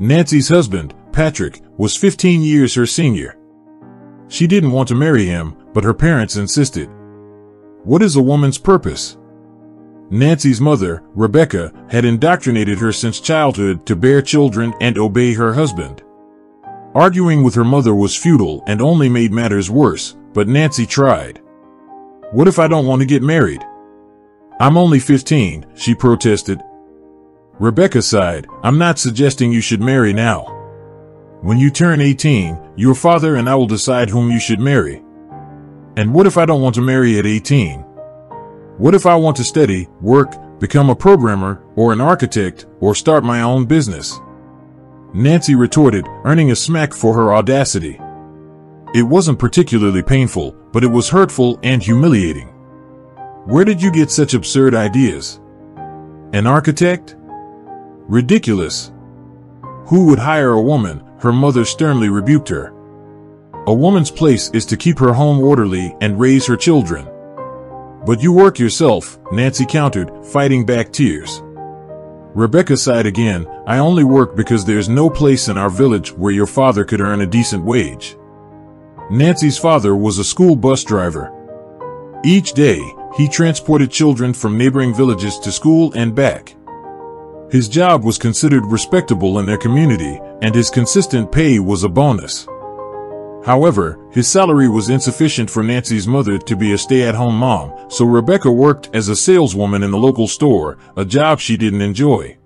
Nancy's husband, Patrick, was 15 years her senior. She didn't want to marry him, but her parents insisted. What is a woman's purpose? Nancy's mother, Rebecca, had indoctrinated her since childhood to bear children and obey her husband. Arguing with her mother was futile and only made matters worse, but Nancy tried. What if I don't want to get married? I'm only 15, she protested. Rebecca sighed, I'm not suggesting you should marry now. When you turn 18, your father and I will decide whom you should marry. And what if I don't want to marry at 18? What if I want to study, work, become a programmer, or an architect, or start my own business? Nancy retorted, earning a smack for her audacity. It wasn't particularly painful, but it was hurtful and humiliating. Where did you get such absurd ideas? An architect? Ridiculous. Who would hire a woman? Her mother sternly rebuked her. A woman's place is to keep her home orderly and raise her children. But you work yourself, Nancy countered, fighting back tears. Rebecca sighed again, I only work because there's no place in our village where your father could earn a decent wage. Nancy's father was a school bus driver. Each day, he transported children from neighboring villages to school and back. His job was considered respectable in their community, and his consistent pay was a bonus. However, his salary was insufficient for Nancy's mother to be a stay-at-home mom, so Rebecca worked as a saleswoman in the local store, a job she didn't enjoy.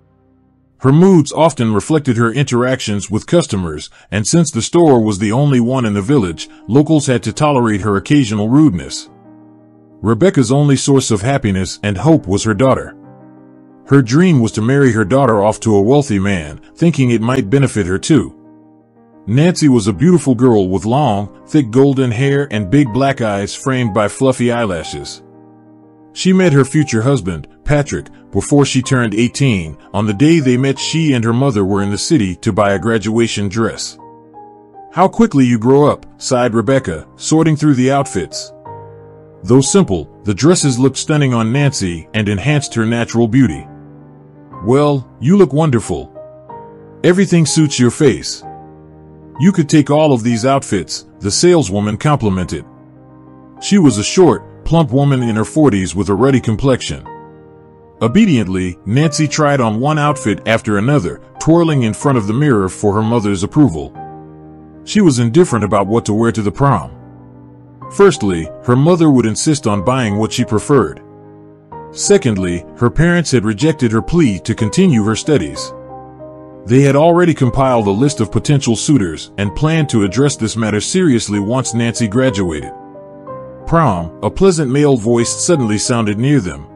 Her moods often reflected her interactions with customers, and since the store was the only one in the village, locals had to tolerate her occasional rudeness. Rebecca's only source of happiness and hope was her daughter. Her dream was to marry her daughter off to a wealthy man, thinking it might benefit her too. Nancy was a beautiful girl with long, thick golden hair and big black eyes framed by fluffy eyelashes. She met her future husband, Patrick, before she turned 18. On the day they met, she and her mother were in the city to buy a graduation dress. How quickly you grow up, sighed Rebecca, sorting through the outfits. Though simple, the dresses looked stunning on Nancy and enhanced her natural beauty. Well, you look wonderful. Everything suits your face. You could take all of these outfits, the saleswoman complimented. She was a short, plump woman in her 40s with a ruddy complexion. Obediently, Nancy tried on one outfit after another, twirling in front of the mirror for her mother's approval. She was indifferent about what to wear to the prom. Firstly, her mother would insist on buying what she preferred. Secondly, her parents had rejected her plea to continue her studies. They had already compiled a list of potential suitors and planned to address this matter seriously once Nancy graduated. Prom, a pleasant male voice suddenly sounded near them.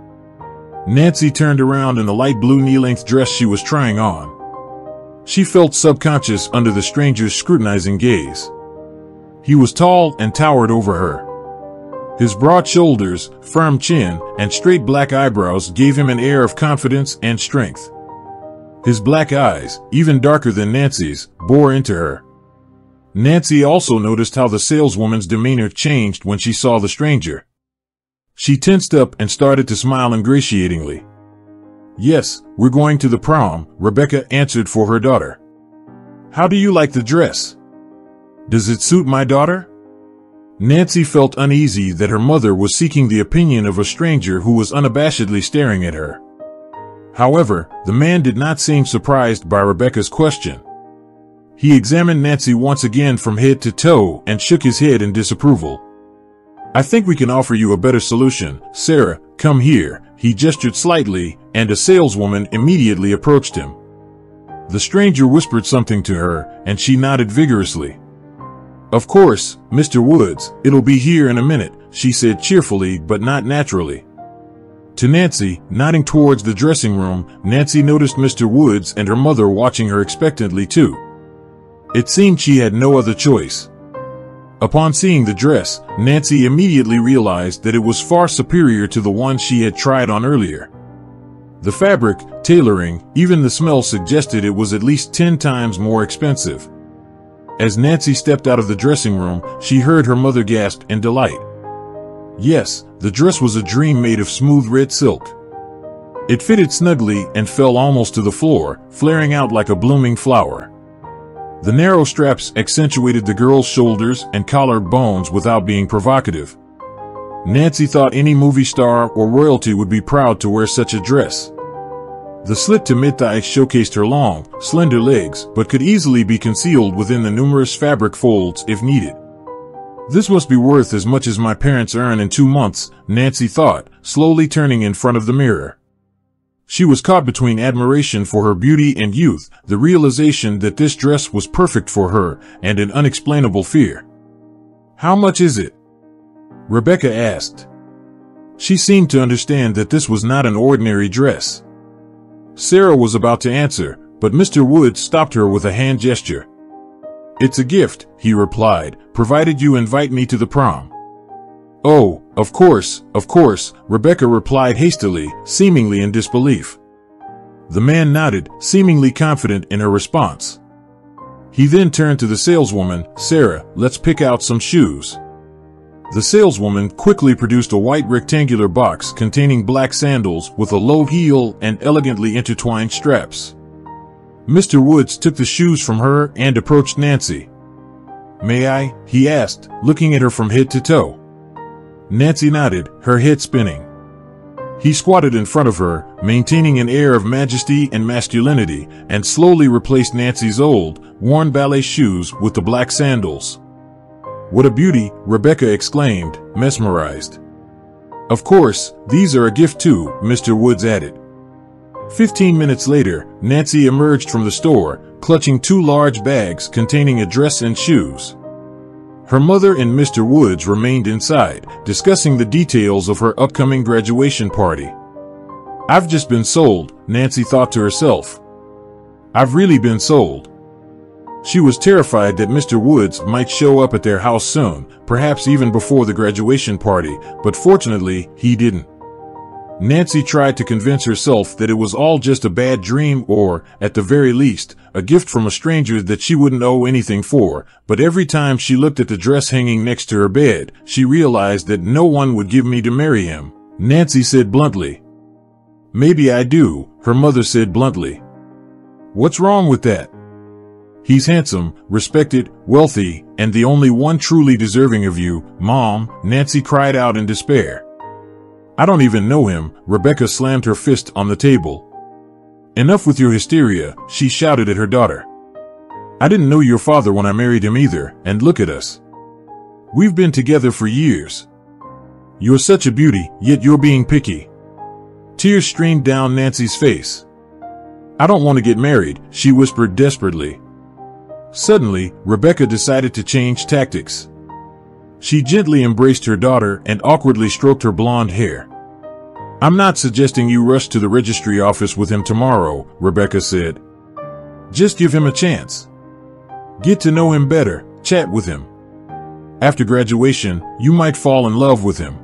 Nancy turned around in the light blue knee-length dress she was trying on. She felt subconscious under the stranger's scrutinizing gaze. He was tall and towered over her. His broad shoulders, firm chin, and straight black eyebrows gave him an air of confidence and strength. His black eyes, even darker than Nancy's, bore into her. Nancy also noticed how the saleswoman's demeanor changed when she saw the stranger. She tensed up and started to smile ingratiatingly. Yes, we're going to the prom, Rebecca answered for her daughter. How do you like the dress? Does it suit my daughter? Nancy felt uneasy that her mother was seeking the opinion of a stranger who was unabashedly staring at her. However, the man did not seem surprised by Rebecca's question. He examined Nancy once again from head to toe and shook his head in disapproval. I think we can offer you a better solution. Sarah, come here. He gestured slightly, and a saleswoman immediately approached him. The stranger whispered something to her, and she nodded vigorously. Of course, Mr. Woods, it'll be here in a minute, she said cheerfully but not naturally. To Nancy, nodding towards the dressing room, Nancy noticed Mr. Woods and her mother watching her expectantly too. It seemed she had no other choice. Upon seeing the dress, Nancy immediately realized that it was far superior to the one she had tried on earlier. The fabric, tailoring, even the smell suggested it was at least 10 times more expensive. As Nancy stepped out of the dressing room, she heard her mother gasp in delight. Yes, the dress was a dream made of smooth red silk. It fitted snugly and fell almost to the floor, flaring out like a blooming flower. The narrow straps accentuated the girl's shoulders and collar bones without being provocative. Nancy thought any movie star or royalty would be proud to wear such a dress. The slit to mid-thigh showcased her long, slender legs, but could easily be concealed within the numerous fabric folds if needed. This must be worth as much as my parents earn in two months, Nancy thought, slowly turning in front of the mirror. She was caught between admiration for her beauty and youth, the realization that this dress was perfect for her, and an unexplainable fear. How much is it? Rebecca asked. She seemed to understand that this was not an ordinary dress. Sarah was about to answer, but Mr. Wood stopped her with a hand gesture. It's a gift, he replied, provided you invite me to the prom. Oh, of course, of course, Rebecca replied hastily, seemingly in disbelief. The man nodded, seemingly confident in her response. He then turned to the saleswoman, Sarah, let's pick out some shoes. The saleswoman quickly produced a white rectangular box containing black sandals with a low heel and elegantly intertwined straps. Mr. Woods took the shoes from her and approached Nancy. May I? he asked, looking at her from head to toe. Nancy nodded, her head spinning. He squatted in front of her, maintaining an air of majesty and masculinity, and slowly replaced Nancy's old, worn ballet shoes with the black sandals. What a beauty, Rebecca exclaimed, mesmerized. Of course, these are a gift too, Mr. Woods added. Fifteen minutes later, Nancy emerged from the store, clutching two large bags containing a dress and shoes. Her mother and Mr. Woods remained inside, discussing the details of her upcoming graduation party. I've just been sold, Nancy thought to herself. I've really been sold. She was terrified that Mr. Woods might show up at their house soon, perhaps even before the graduation party, but fortunately, he didn't. Nancy tried to convince herself that it was all just a bad dream or, at the very least, a gift from a stranger that she wouldn't owe anything for, but every time she looked at the dress hanging next to her bed, she realized that no one would give me to marry him. Nancy said bluntly. Maybe I do, her mother said bluntly. What's wrong with that? He's handsome, respected, wealthy, and the only one truly deserving of you, Mom, Nancy cried out in despair. I don't even know him, Rebecca slammed her fist on the table. Enough with your hysteria, she shouted at her daughter. I didn't know your father when I married him either, and look at us. We've been together for years. You're such a beauty, yet you're being picky. Tears streamed down Nancy's face. I don't want to get married, she whispered desperately. Suddenly, Rebecca decided to change tactics. She gently embraced her daughter and awkwardly stroked her blonde hair. I'm not suggesting you rush to the registry office with him tomorrow, Rebecca said. Just give him a chance. Get to know him better, chat with him. After graduation, you might fall in love with him.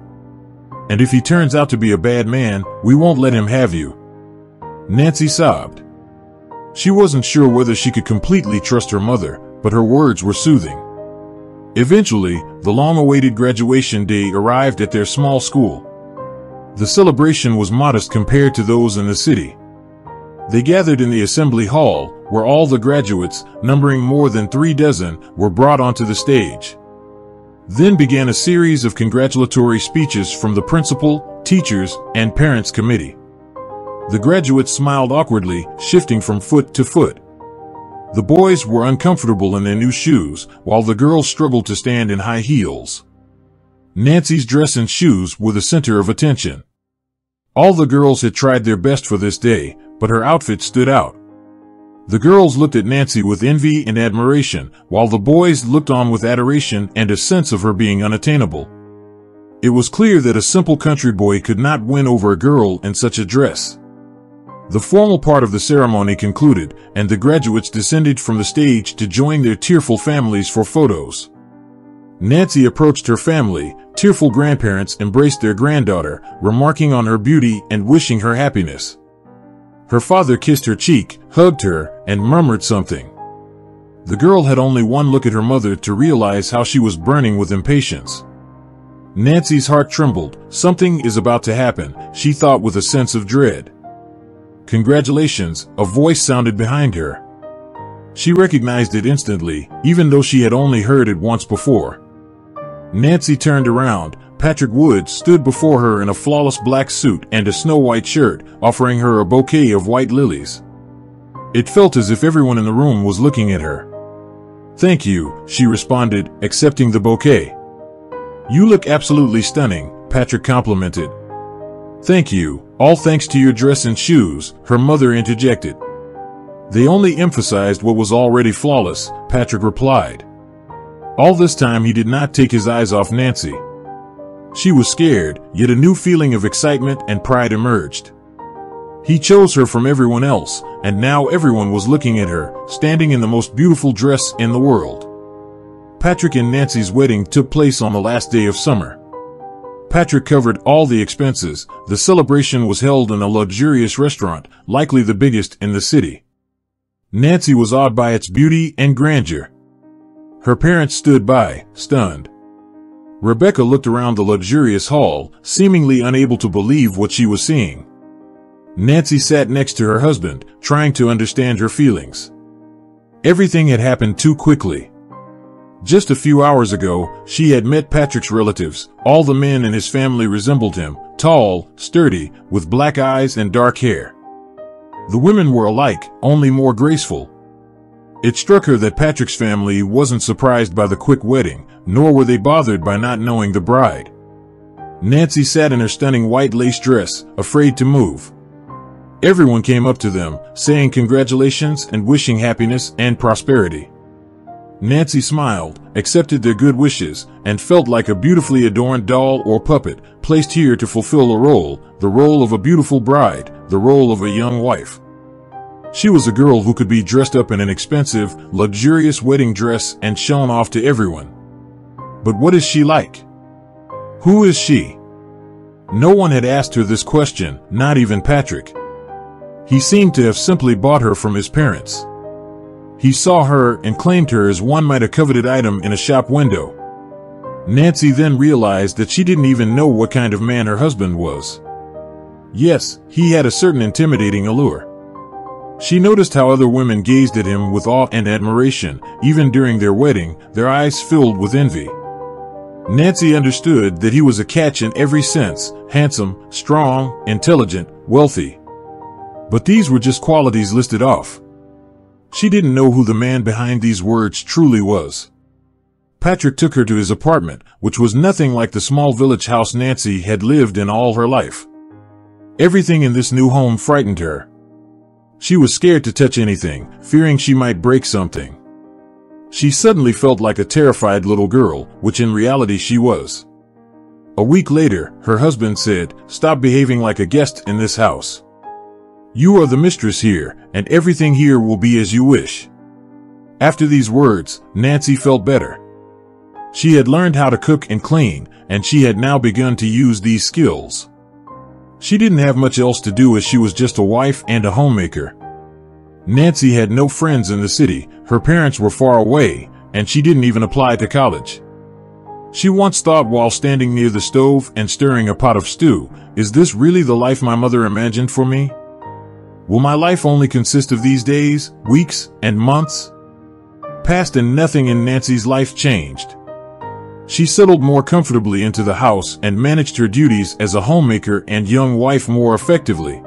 And if he turns out to be a bad man, we won't let him have you. Nancy sobbed. She wasn't sure whether she could completely trust her mother, but her words were soothing. Eventually, the long-awaited graduation day arrived at their small school. The celebration was modest compared to those in the city. They gathered in the assembly hall, where all the graduates, numbering more than three dozen, were brought onto the stage. Then began a series of congratulatory speeches from the principal, teachers, and parents committee. The graduates smiled awkwardly, shifting from foot to foot. The boys were uncomfortable in their new shoes, while the girls struggled to stand in high heels. Nancy's dress and shoes were the center of attention. All the girls had tried their best for this day, but her outfit stood out. The girls looked at Nancy with envy and admiration, while the boys looked on with adoration and a sense of her being unattainable. It was clear that a simple country boy could not win over a girl in such a dress. The formal part of the ceremony concluded, and the graduates descended from the stage to join their tearful families for photos. Nancy approached her family, tearful grandparents embraced their granddaughter, remarking on her beauty and wishing her happiness. Her father kissed her cheek, hugged her, and murmured something. The girl had only one look at her mother to realize how she was burning with impatience. Nancy's heart trembled. Something is about to happen, she thought with a sense of dread. Congratulations, a voice sounded behind her. She recognized it instantly, even though she had only heard it once before. Nancy turned around. Patrick Woods stood before her in a flawless black suit and a snow-white shirt, offering her a bouquet of white lilies. It felt as if everyone in the room was looking at her. Thank you, she responded, accepting the bouquet. You look absolutely stunning, Patrick complimented. Thank you, all thanks to your dress and shoes, her mother interjected. They only emphasized what was already flawless, Patrick replied. All this time he did not take his eyes off Nancy. She was scared, yet a new feeling of excitement and pride emerged. He chose her from everyone else, and now everyone was looking at her, standing in the most beautiful dress in the world. Patrick and Nancy's wedding took place on the last day of summer. Patrick covered all the expenses. The celebration was held in a luxurious restaurant, likely the biggest in the city. Nancy was awed by its beauty and grandeur. Her parents stood by, stunned. Rebecca looked around the luxurious hall, seemingly unable to believe what she was seeing. Nancy sat next to her husband, trying to understand her feelings. Everything had happened too quickly. Just a few hours ago, she had met Patrick's relatives. All the men in his family resembled him, tall, sturdy, with black eyes and dark hair. The women were alike, only more graceful. It struck her that Patrick's family wasn't surprised by the quick wedding, nor were they bothered by not knowing the bride. Nancy sat in her stunning white lace dress, afraid to move. Everyone came up to them, saying congratulations and wishing happiness and prosperity. Nancy smiled, accepted their good wishes, and felt like a beautifully adorned doll or puppet, placed here to fulfill a role, the role of a beautiful bride, the role of a young wife. She was a girl who could be dressed up in an expensive, luxurious wedding dress and shown off to everyone. But what is she like? Who is she? No one had asked her this question, not even Patrick. He seemed to have simply bought her from his parents. He saw her and claimed her as one might a coveted item in a shop window. Nancy then realized that she didn't even know what kind of man her husband was. Yes, he had a certain intimidating allure. She noticed how other women gazed at him with awe and admiration, even during their wedding, their eyes filled with envy. Nancy understood that he was a catch in every sense, handsome, strong, intelligent, wealthy. But these were just qualities listed off. She didn't know who the man behind these words truly was. Patrick took her to his apartment, which was nothing like the small village house Nancy had lived in all her life. Everything in this new home frightened her. She was scared to touch anything, fearing she might break something. She suddenly felt like a terrified little girl, which in reality she was. A week later, her husband said, Stop behaving like a guest in this house. You are the mistress here, and everything here will be as you wish. After these words, Nancy felt better. She had learned how to cook and clean, and she had now begun to use these skills. She didn't have much else to do as she was just a wife and a homemaker. Nancy had no friends in the city, her parents were far away, and she didn't even apply to college. She once thought while standing near the stove and stirring a pot of stew, is this really the life my mother imagined for me? Will my life only consist of these days, weeks, and months? Past and nothing in Nancy's life changed. She settled more comfortably into the house and managed her duties as a homemaker and young wife more effectively.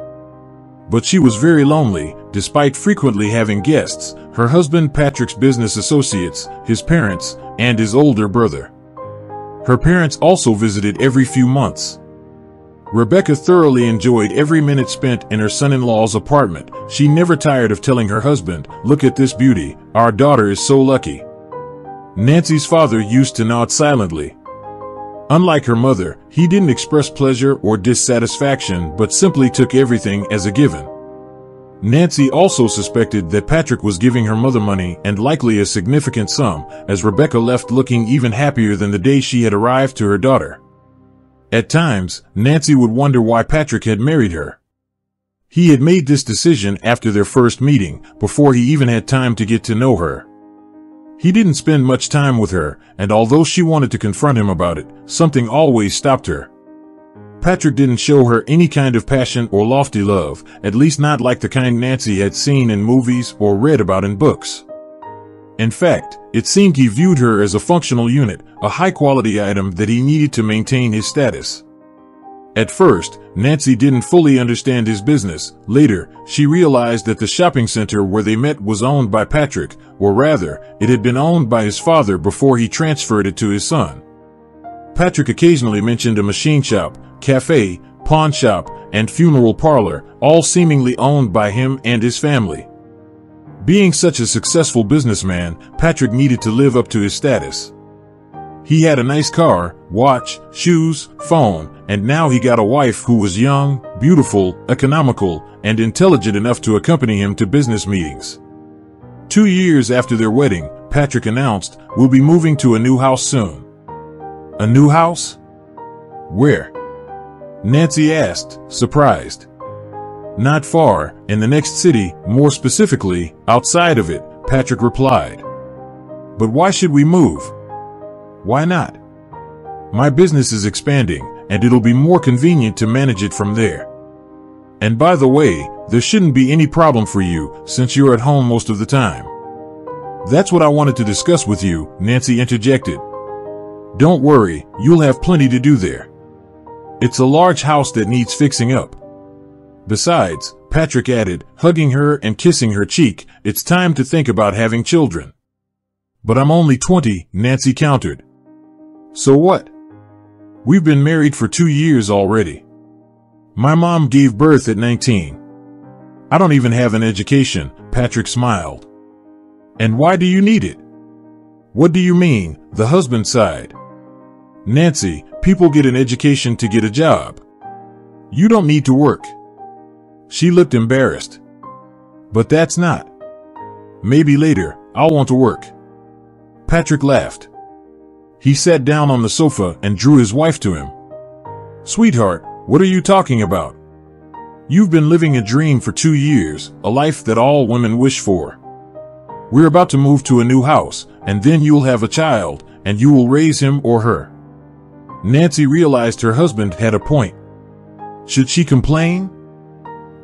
But she was very lonely, despite frequently having guests, her husband Patrick's business associates, his parents, and his older brother. Her parents also visited every few months. Rebecca thoroughly enjoyed every minute spent in her son-in-law's apartment. She never tired of telling her husband, look at this beauty, our daughter is so lucky. Nancy's father used to nod silently. Unlike her mother, he didn't express pleasure or dissatisfaction but simply took everything as a given. Nancy also suspected that Patrick was giving her mother money and likely a significant sum, as Rebecca left looking even happier than the day she had arrived to her daughter. At times, Nancy would wonder why Patrick had married her. He had made this decision after their first meeting, before he even had time to get to know her. He didn't spend much time with her, and although she wanted to confront him about it, something always stopped her. Patrick didn't show her any kind of passion or lofty love, at least not like the kind Nancy had seen in movies or read about in books. In fact, it seemed he viewed her as a functional unit, a high quality item that he needed to maintain his status. At first, Nancy didn't fully understand his business. Later, she realized that the shopping center where they met was owned by Patrick, or rather, it had been owned by his father before he transferred it to his son. Patrick occasionally mentioned a machine shop, cafe, pawn shop, and funeral parlor, all seemingly owned by him and his family. Being such a successful businessman, Patrick needed to live up to his status. He had a nice car, watch, shoes, phone, and now he got a wife who was young, beautiful, economical, and intelligent enough to accompany him to business meetings. Two years after their wedding, Patrick announced, We'll be moving to a new house soon. A new house? Where? Nancy asked, surprised. Not far, in the next city, more specifically, outside of it, Patrick replied. But why should we move? Why not? My business is expanding, and it'll be more convenient to manage it from there. And by the way, there shouldn't be any problem for you, since you're at home most of the time. That's what I wanted to discuss with you, Nancy interjected. Don't worry, you'll have plenty to do there. It's a large house that needs fixing up. Besides, Patrick added, hugging her and kissing her cheek, it's time to think about having children. But I'm only 20, Nancy countered. So what? We've been married for two years already. My mom gave birth at 19. I don't even have an education, Patrick smiled. And why do you need it? What do you mean, the husband side? Nancy, people get an education to get a job. You don't need to work. She looked embarrassed. But that's not. Maybe later, I'll want to work. Patrick laughed. He sat down on the sofa and drew his wife to him. Sweetheart, what are you talking about? You've been living a dream for two years, a life that all women wish for. We're about to move to a new house, and then you'll have a child, and you will raise him or her. Nancy realized her husband had a point. Should she complain?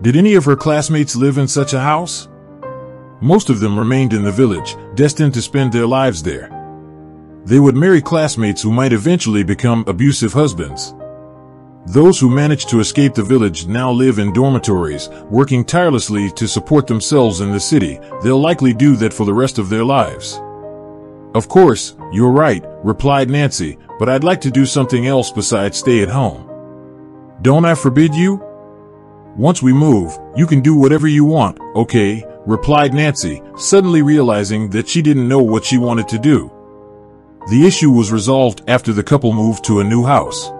Did any of her classmates live in such a house? Most of them remained in the village, destined to spend their lives there. They would marry classmates who might eventually become abusive husbands. Those who managed to escape the village now live in dormitories, working tirelessly to support themselves in the city. They'll likely do that for the rest of their lives. Of course, you're right, replied Nancy, but I'd like to do something else besides stay at home. Don't I forbid you? Once we move, you can do whatever you want, okay, replied Nancy, suddenly realizing that she didn't know what she wanted to do. The issue was resolved after the couple moved to a new house.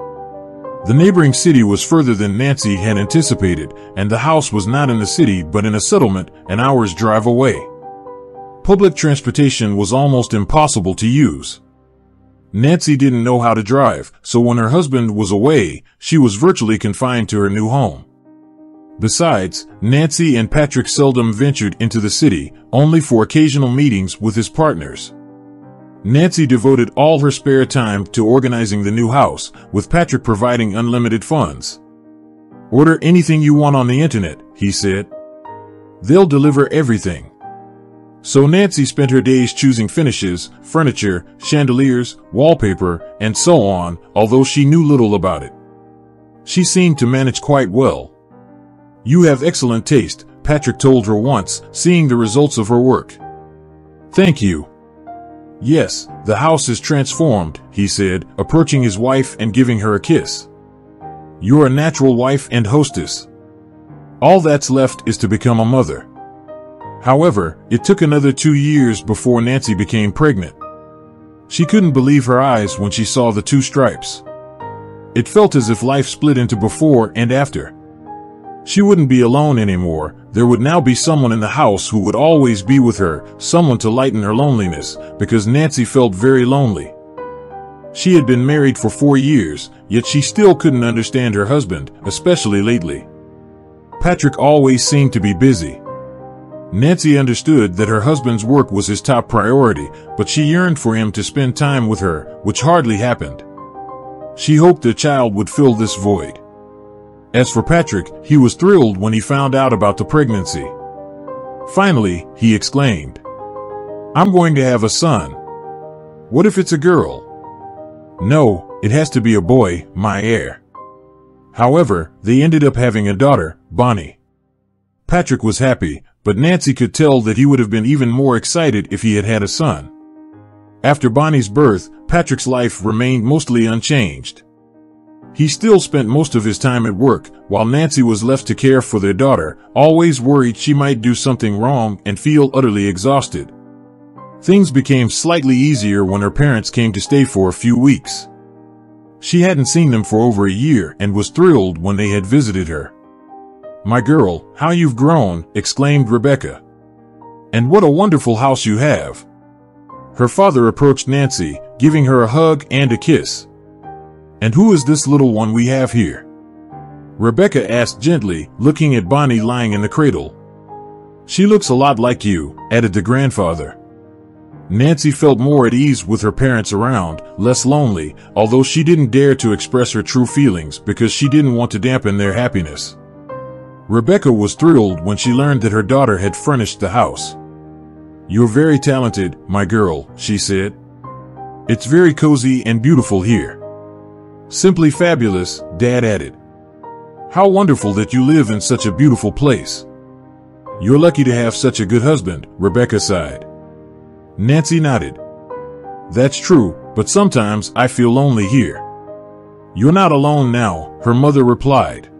The neighboring city was further than Nancy had anticipated, and the house was not in the city but in a settlement an hour's drive away. Public transportation was almost impossible to use. Nancy didn't know how to drive, so when her husband was away, she was virtually confined to her new home. Besides, Nancy and Patrick seldom ventured into the city, only for occasional meetings with his partners. Nancy devoted all her spare time to organizing the new house, with Patrick providing unlimited funds. Order anything you want on the internet, he said. They'll deliver everything. So Nancy spent her days choosing finishes, furniture, chandeliers, wallpaper, and so on, although she knew little about it. She seemed to manage quite well. You have excellent taste, Patrick told her once, seeing the results of her work. Thank you, Yes, the house is transformed, he said, approaching his wife and giving her a kiss. You're a natural wife and hostess. All that's left is to become a mother. However, it took another two years before Nancy became pregnant. She couldn't believe her eyes when she saw the two stripes. It felt as if life split into before and after. She wouldn't be alone anymore. There would now be someone in the house who would always be with her, someone to lighten her loneliness, because Nancy felt very lonely. She had been married for four years, yet she still couldn't understand her husband, especially lately. Patrick always seemed to be busy. Nancy understood that her husband's work was his top priority, but she yearned for him to spend time with her, which hardly happened. She hoped the child would fill this void. As for Patrick, he was thrilled when he found out about the pregnancy. Finally, he exclaimed, I'm going to have a son. What if it's a girl? No, it has to be a boy, my heir. However, they ended up having a daughter, Bonnie. Patrick was happy, but Nancy could tell that he would have been even more excited if he had had a son. After Bonnie's birth, Patrick's life remained mostly unchanged. He still spent most of his time at work, while Nancy was left to care for their daughter, always worried she might do something wrong and feel utterly exhausted. Things became slightly easier when her parents came to stay for a few weeks. She hadn't seen them for over a year and was thrilled when they had visited her. My girl, how you've grown, exclaimed Rebecca. And what a wonderful house you have. Her father approached Nancy, giving her a hug and a kiss. And who is this little one we have here? Rebecca asked gently, looking at Bonnie lying in the cradle. She looks a lot like you, added the grandfather. Nancy felt more at ease with her parents around, less lonely, although she didn't dare to express her true feelings because she didn't want to dampen their happiness. Rebecca was thrilled when she learned that her daughter had furnished the house. You're very talented, my girl, she said. It's very cozy and beautiful here. Simply fabulous, Dad added. How wonderful that you live in such a beautiful place. You're lucky to have such a good husband, Rebecca sighed. Nancy nodded. That's true, but sometimes I feel lonely here. You're not alone now, her mother replied.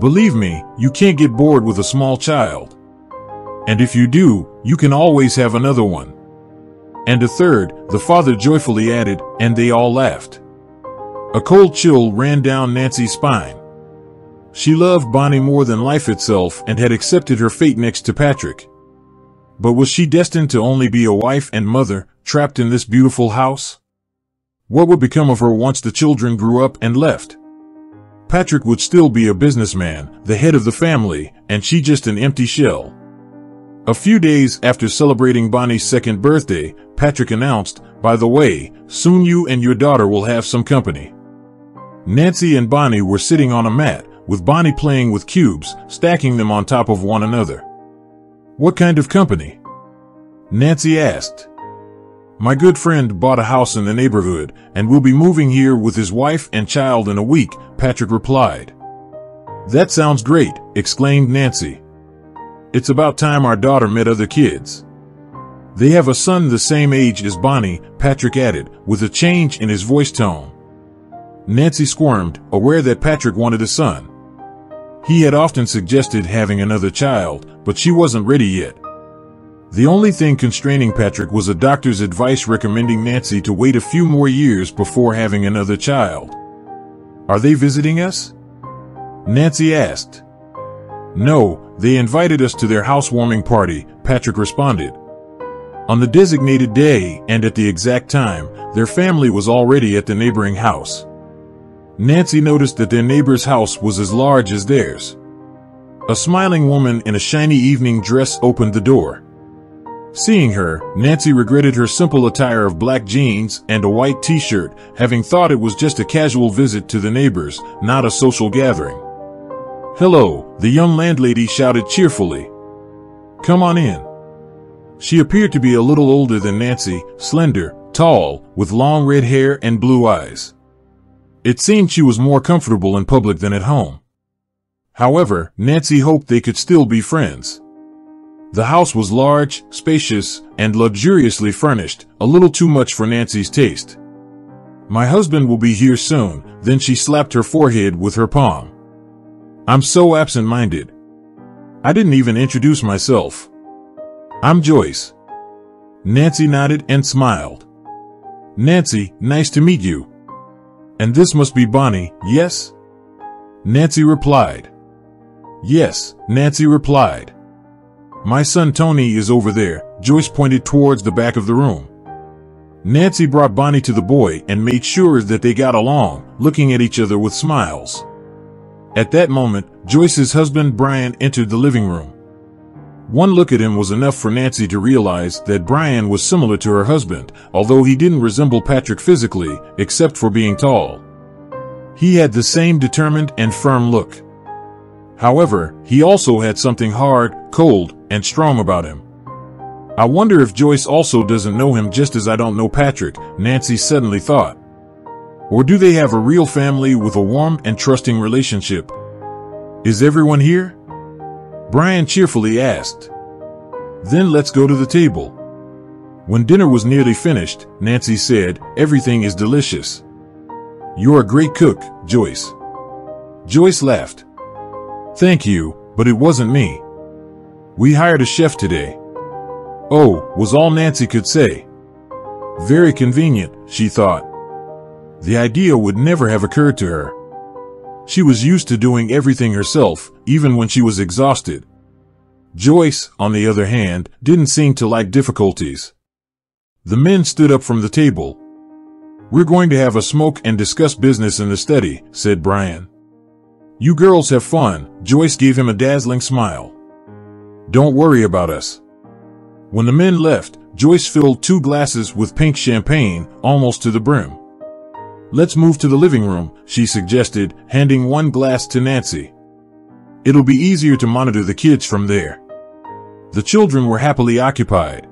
Believe me, you can't get bored with a small child. And if you do, you can always have another one. And a third, the father joyfully added, and they all laughed. A cold chill ran down Nancy's spine. She loved Bonnie more than life itself and had accepted her fate next to Patrick. But was she destined to only be a wife and mother, trapped in this beautiful house? What would become of her once the children grew up and left? Patrick would still be a businessman, the head of the family, and she just an empty shell. A few days after celebrating Bonnie's second birthday, Patrick announced, by the way, soon you and your daughter will have some company. Nancy and Bonnie were sitting on a mat, with Bonnie playing with cubes, stacking them on top of one another. What kind of company? Nancy asked. My good friend bought a house in the neighborhood and will be moving here with his wife and child in a week, Patrick replied. That sounds great, exclaimed Nancy. It's about time our daughter met other kids. They have a son the same age as Bonnie, Patrick added, with a change in his voice tone. Nancy squirmed, aware that Patrick wanted a son. He had often suggested having another child, but she wasn't ready yet. The only thing constraining Patrick was a doctor's advice recommending Nancy to wait a few more years before having another child. Are they visiting us? Nancy asked. No, they invited us to their housewarming party, Patrick responded. On the designated day and at the exact time, their family was already at the neighboring house. Nancy noticed that their neighbor's house was as large as theirs. A smiling woman in a shiny evening dress opened the door. Seeing her, Nancy regretted her simple attire of black jeans and a white t-shirt, having thought it was just a casual visit to the neighbors, not a social gathering. Hello, the young landlady shouted cheerfully. Come on in. She appeared to be a little older than Nancy, slender, tall, with long red hair and blue eyes. It seemed she was more comfortable in public than at home. However, Nancy hoped they could still be friends. The house was large, spacious, and luxuriously furnished, a little too much for Nancy's taste. My husband will be here soon, then she slapped her forehead with her palm. I'm so absent-minded. I didn't even introduce myself. I'm Joyce. Nancy nodded and smiled. Nancy, nice to meet you. And this must be Bonnie, yes? Nancy replied. Yes, Nancy replied. My son Tony is over there, Joyce pointed towards the back of the room. Nancy brought Bonnie to the boy and made sure that they got along, looking at each other with smiles. At that moment, Joyce's husband Brian entered the living room. One look at him was enough for Nancy to realize that Brian was similar to her husband, although he didn't resemble Patrick physically, except for being tall. He had the same determined and firm look. However, he also had something hard, cold, and strong about him. I wonder if Joyce also doesn't know him just as I don't know Patrick, Nancy suddenly thought. Or do they have a real family with a warm and trusting relationship? Is everyone here? Brian cheerfully asked. Then let's go to the table. When dinner was nearly finished, Nancy said, everything is delicious. You're a great cook, Joyce. Joyce laughed. Thank you, but it wasn't me. We hired a chef today. Oh, was all Nancy could say. Very convenient, she thought. The idea would never have occurred to her. She was used to doing everything herself, even when she was exhausted. Joyce, on the other hand, didn't seem to like difficulties. The men stood up from the table. We're going to have a smoke and discuss business in the study, said Brian. You girls have fun, Joyce gave him a dazzling smile. Don't worry about us. When the men left, Joyce filled two glasses with pink champagne, almost to the brim. Let's move to the living room, she suggested, handing one glass to Nancy. It'll be easier to monitor the kids from there. The children were happily occupied.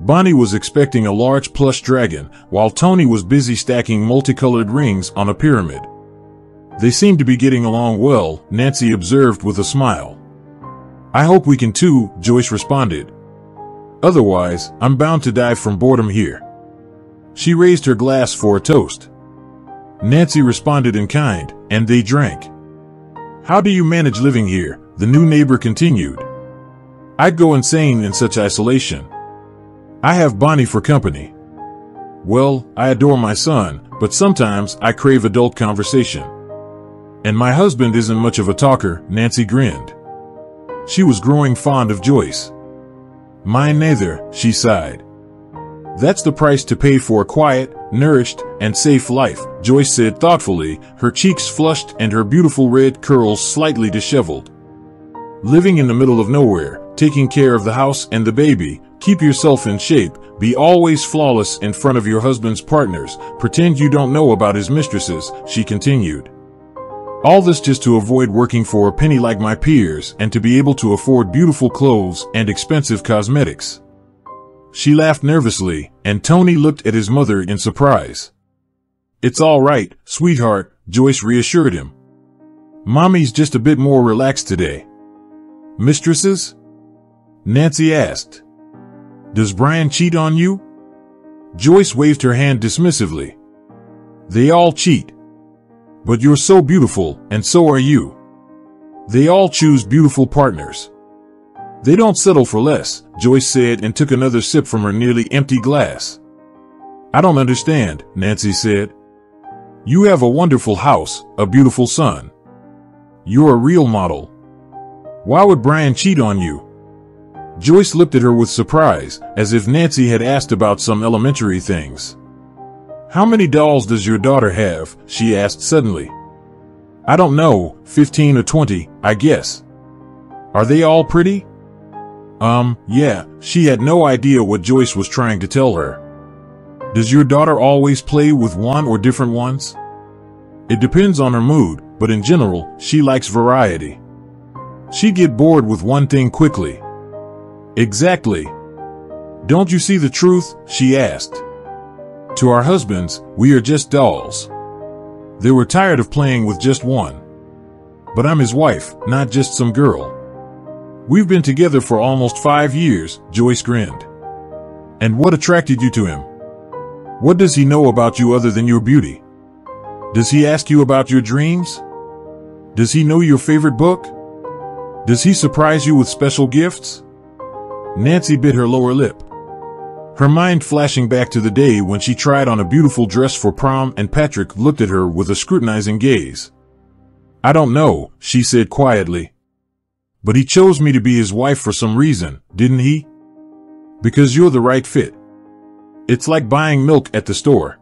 Bonnie was expecting a large plush dragon, while Tony was busy stacking multicolored rings on a pyramid. They seem to be getting along well, Nancy observed with a smile. I hope we can too, Joyce responded. Otherwise, I'm bound to die from boredom here. She raised her glass for a toast. Nancy responded in kind, and they drank. How do you manage living here? The new neighbor continued. I'd go insane in such isolation. I have Bonnie for company. Well, I adore my son, but sometimes I crave adult conversation. And my husband isn't much of a talker, Nancy grinned. She was growing fond of Joyce. Mine neither, she sighed. That's the price to pay for a quiet, nourished, and safe life, Joyce said thoughtfully, her cheeks flushed and her beautiful red curls slightly disheveled. Living in the middle of nowhere, taking care of the house and the baby, keep yourself in shape, be always flawless in front of your husband's partners, pretend you don't know about his mistresses, she continued. All this just to avoid working for a penny like my peers and to be able to afford beautiful clothes and expensive cosmetics. She laughed nervously, and Tony looked at his mother in surprise. It's all right, sweetheart, Joyce reassured him. Mommy's just a bit more relaxed today. Mistresses? Nancy asked. Does Brian cheat on you? Joyce waved her hand dismissively. They all cheat. But you're so beautiful, and so are you. They all choose beautiful partners. They don't settle for less, Joyce said and took another sip from her nearly empty glass. I don't understand, Nancy said. You have a wonderful house, a beautiful son. You're a real model. Why would Brian cheat on you? Joyce looked at her with surprise, as if Nancy had asked about some elementary things. How many dolls does your daughter have? she asked suddenly. I don't know, 15 or 20, I guess. Are they all pretty? Um, yeah, she had no idea what Joyce was trying to tell her. Does your daughter always play with one or different ones? It depends on her mood, but in general, she likes variety. She'd get bored with one thing quickly. Exactly. Don't you see the truth? she asked. To our husbands, we are just dolls. They were tired of playing with just one. But I'm his wife, not just some girl. We've been together for almost five years, Joyce grinned. And what attracted you to him? What does he know about you other than your beauty? Does he ask you about your dreams? Does he know your favorite book? Does he surprise you with special gifts? Nancy bit her lower lip her mind flashing back to the day when she tried on a beautiful dress for prom and Patrick looked at her with a scrutinizing gaze. I don't know, she said quietly. But he chose me to be his wife for some reason, didn't he? Because you're the right fit. It's like buying milk at the store.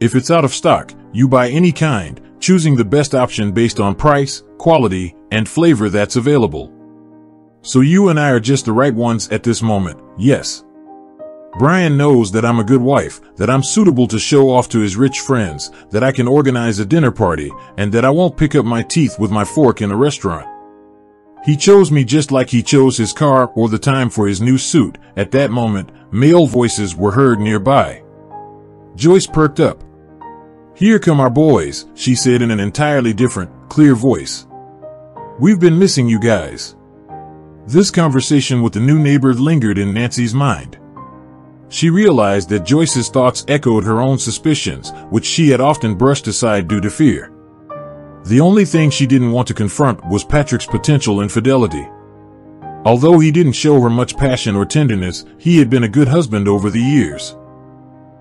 If it's out of stock, you buy any kind, choosing the best option based on price, quality, and flavor that's available. So you and I are just the right ones at this moment, yes. Brian knows that I'm a good wife, that I'm suitable to show off to his rich friends, that I can organize a dinner party, and that I won't pick up my teeth with my fork in a restaurant. He chose me just like he chose his car or the time for his new suit. At that moment, male voices were heard nearby. Joyce perked up. Here come our boys, she said in an entirely different, clear voice. We've been missing you guys. This conversation with the new neighbor lingered in Nancy's mind. She realized that Joyce's thoughts echoed her own suspicions, which she had often brushed aside due to fear. The only thing she didn't want to confront was Patrick's potential infidelity. Although he didn't show her much passion or tenderness, he had been a good husband over the years.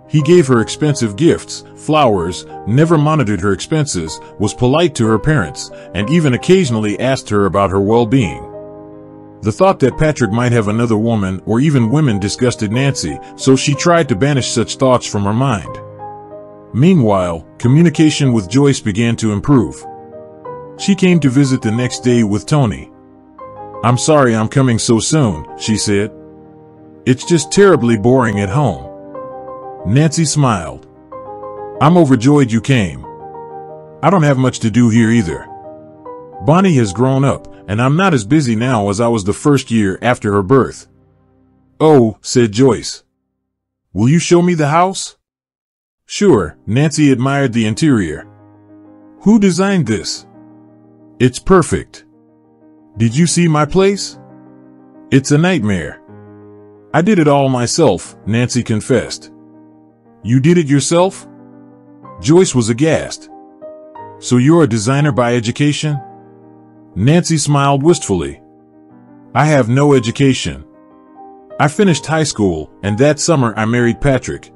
He gave her expensive gifts, flowers, never monitored her expenses, was polite to her parents, and even occasionally asked her about her well-being. The thought that Patrick might have another woman or even women disgusted Nancy, so she tried to banish such thoughts from her mind. Meanwhile, communication with Joyce began to improve. She came to visit the next day with Tony. I'm sorry I'm coming so soon, she said. It's just terribly boring at home. Nancy smiled. I'm overjoyed you came. I don't have much to do here either. Bonnie has grown up, and I'm not as busy now as I was the first year after her birth. Oh, said Joyce. Will you show me the house? Sure, Nancy admired the interior. Who designed this? It's perfect. Did you see my place? It's a nightmare. I did it all myself, Nancy confessed. You did it yourself? Joyce was aghast. So you're a designer by education? Nancy smiled wistfully. I have no education. I finished high school, and that summer I married Patrick.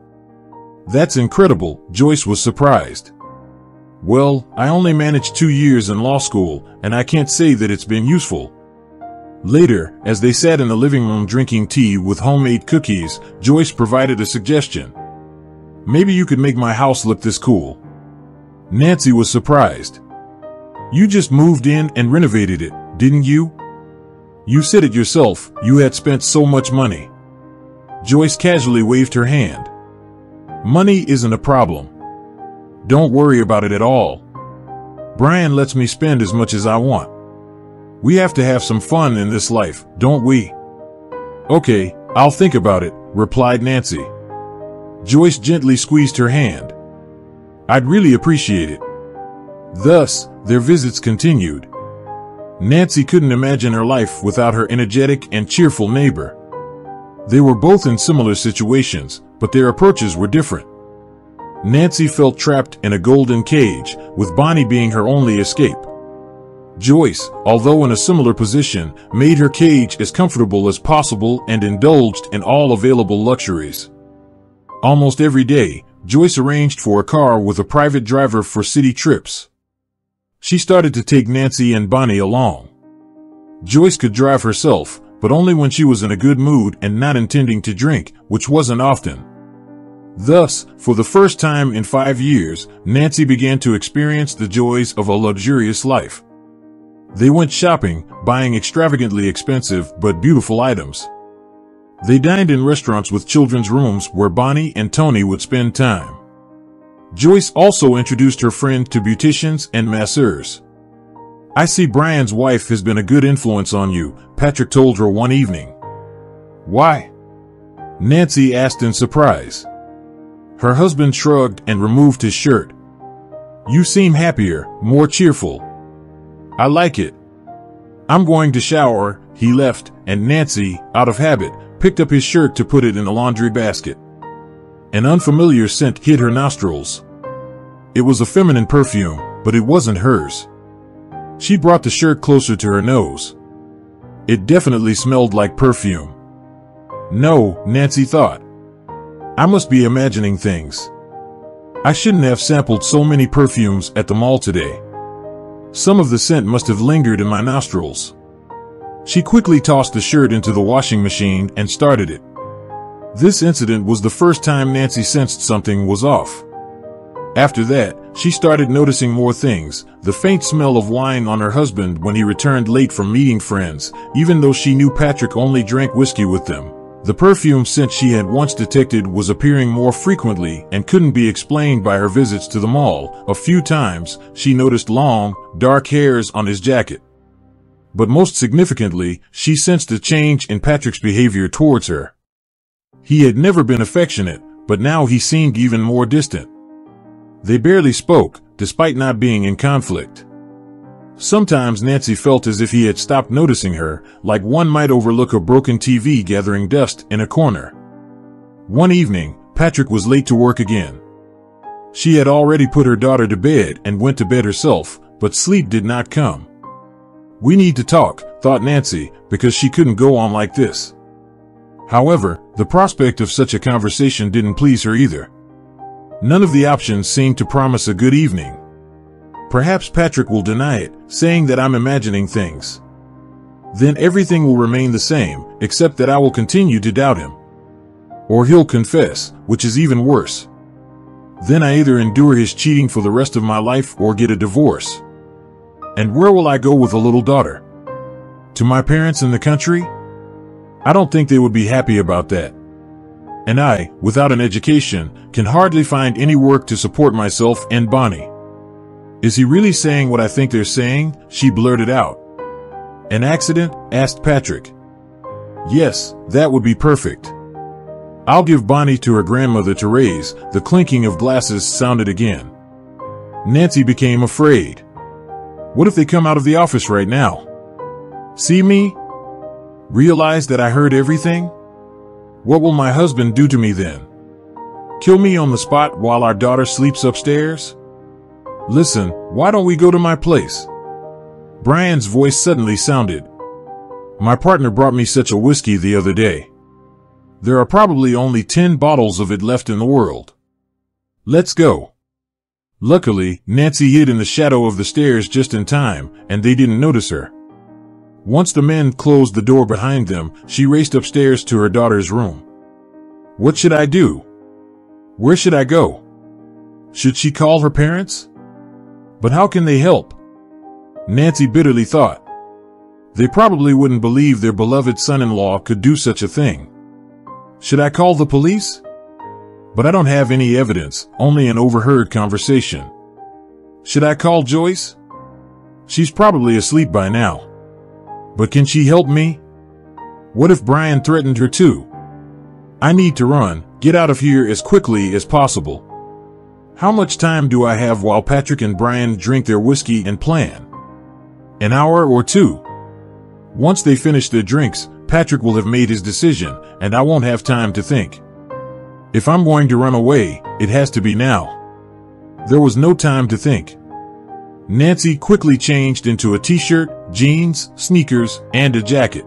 That's incredible, Joyce was surprised. Well, I only managed two years in law school, and I can't say that it's been useful. Later, as they sat in the living room drinking tea with homemade cookies, Joyce provided a suggestion. Maybe you could make my house look this cool. Nancy was surprised. You just moved in and renovated it, didn't you? You said it yourself, you had spent so much money. Joyce casually waved her hand. Money isn't a problem. Don't worry about it at all. Brian lets me spend as much as I want. We have to have some fun in this life, don't we? Okay, I'll think about it, replied Nancy. Joyce gently squeezed her hand. I'd really appreciate it. Thus, their visits continued. Nancy couldn't imagine her life without her energetic and cheerful neighbor. They were both in similar situations, but their approaches were different. Nancy felt trapped in a golden cage, with Bonnie being her only escape. Joyce, although in a similar position, made her cage as comfortable as possible and indulged in all available luxuries. Almost every day, Joyce arranged for a car with a private driver for city trips. She started to take Nancy and Bonnie along. Joyce could drive herself, but only when she was in a good mood and not intending to drink, which wasn't often. Thus, for the first time in five years, Nancy began to experience the joys of a luxurious life. They went shopping, buying extravagantly expensive but beautiful items. They dined in restaurants with children's rooms where Bonnie and Tony would spend time. Joyce also introduced her friend to beauticians and masseurs. I see Brian's wife has been a good influence on you, Patrick told her one evening. Why? Nancy asked in surprise. Her husband shrugged and removed his shirt. You seem happier, more cheerful. I like it. I'm going to shower, he left, and Nancy, out of habit, picked up his shirt to put it in the laundry basket. An unfamiliar scent hit her nostrils. It was a feminine perfume, but it wasn't hers. She brought the shirt closer to her nose. It definitely smelled like perfume. No, Nancy thought. I must be imagining things. I shouldn't have sampled so many perfumes at the mall today. Some of the scent must have lingered in my nostrils. She quickly tossed the shirt into the washing machine and started it. This incident was the first time Nancy sensed something was off. After that, she started noticing more things, the faint smell of wine on her husband when he returned late from meeting friends, even though she knew Patrick only drank whiskey with them, The perfume scent she had once detected was appearing more frequently and couldn't be explained by her visits to the mall. A few times, she noticed long, dark hairs on his jacket. But most significantly, she sensed a change in Patrick's behavior towards her. He had never been affectionate, but now he seemed even more distant. They barely spoke, despite not being in conflict. Sometimes Nancy felt as if he had stopped noticing her, like one might overlook a broken TV gathering dust in a corner. One evening, Patrick was late to work again. She had already put her daughter to bed and went to bed herself, but sleep did not come. We need to talk, thought Nancy, because she couldn't go on like this. However, the prospect of such a conversation didn't please her either. None of the options seemed to promise a good evening. Perhaps Patrick will deny it, saying that I'm imagining things. Then everything will remain the same, except that I will continue to doubt him. Or he'll confess, which is even worse. Then I either endure his cheating for the rest of my life or get a divorce. And where will I go with a little daughter? To my parents in the country? I don't think they would be happy about that. And I, without an education, can hardly find any work to support myself and Bonnie. Is he really saying what I think they're saying? She blurted out. An accident? asked Patrick. Yes, that would be perfect. I'll give Bonnie to her grandmother to raise. The clinking of glasses sounded again. Nancy became afraid. What if they come out of the office right now? See me? Realize that I heard everything? What will my husband do to me then? Kill me on the spot while our daughter sleeps upstairs? Listen, why don't we go to my place? Brian's voice suddenly sounded. My partner brought me such a whiskey the other day. There are probably only 10 bottles of it left in the world. Let's go. Luckily, Nancy hid in the shadow of the stairs just in time, and they didn't notice her. Once the men closed the door behind them, she raced upstairs to her daughter's room. What should I do? Where should I go? Should she call her parents? But how can they help? Nancy bitterly thought. They probably wouldn't believe their beloved son-in-law could do such a thing. Should I call the police? But I don't have any evidence, only an overheard conversation. Should I call Joyce? She's probably asleep by now. But can she help me? What if Brian threatened her too? I need to run, get out of here as quickly as possible. How much time do I have while Patrick and Brian drink their whiskey and plan? An hour or two? Once they finish their drinks, Patrick will have made his decision, and I won't have time to think. If I'm going to run away, it has to be now. There was no time to think. Nancy quickly changed into a t-shirt, jeans, sneakers, and a jacket.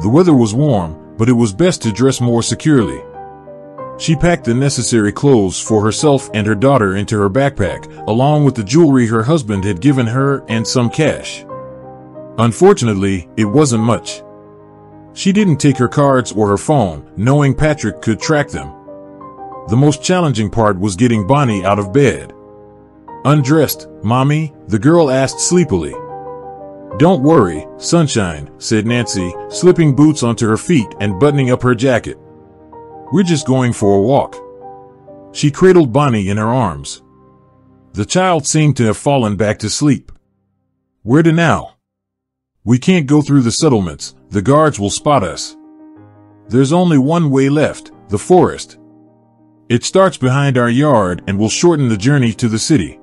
The weather was warm, but it was best to dress more securely. She packed the necessary clothes for herself and her daughter into her backpack, along with the jewelry her husband had given her and some cash. Unfortunately, it wasn't much. She didn't take her cards or her phone, knowing Patrick could track them. The most challenging part was getting Bonnie out of bed. Undressed, Mommy, the girl asked sleepily. Don't worry, sunshine, said Nancy, slipping boots onto her feet and buttoning up her jacket. We're just going for a walk. She cradled Bonnie in her arms. The child seemed to have fallen back to sleep. Where to now? We can't go through the settlements. The guards will spot us. There's only one way left, the forest. It starts behind our yard and will shorten the journey to the city.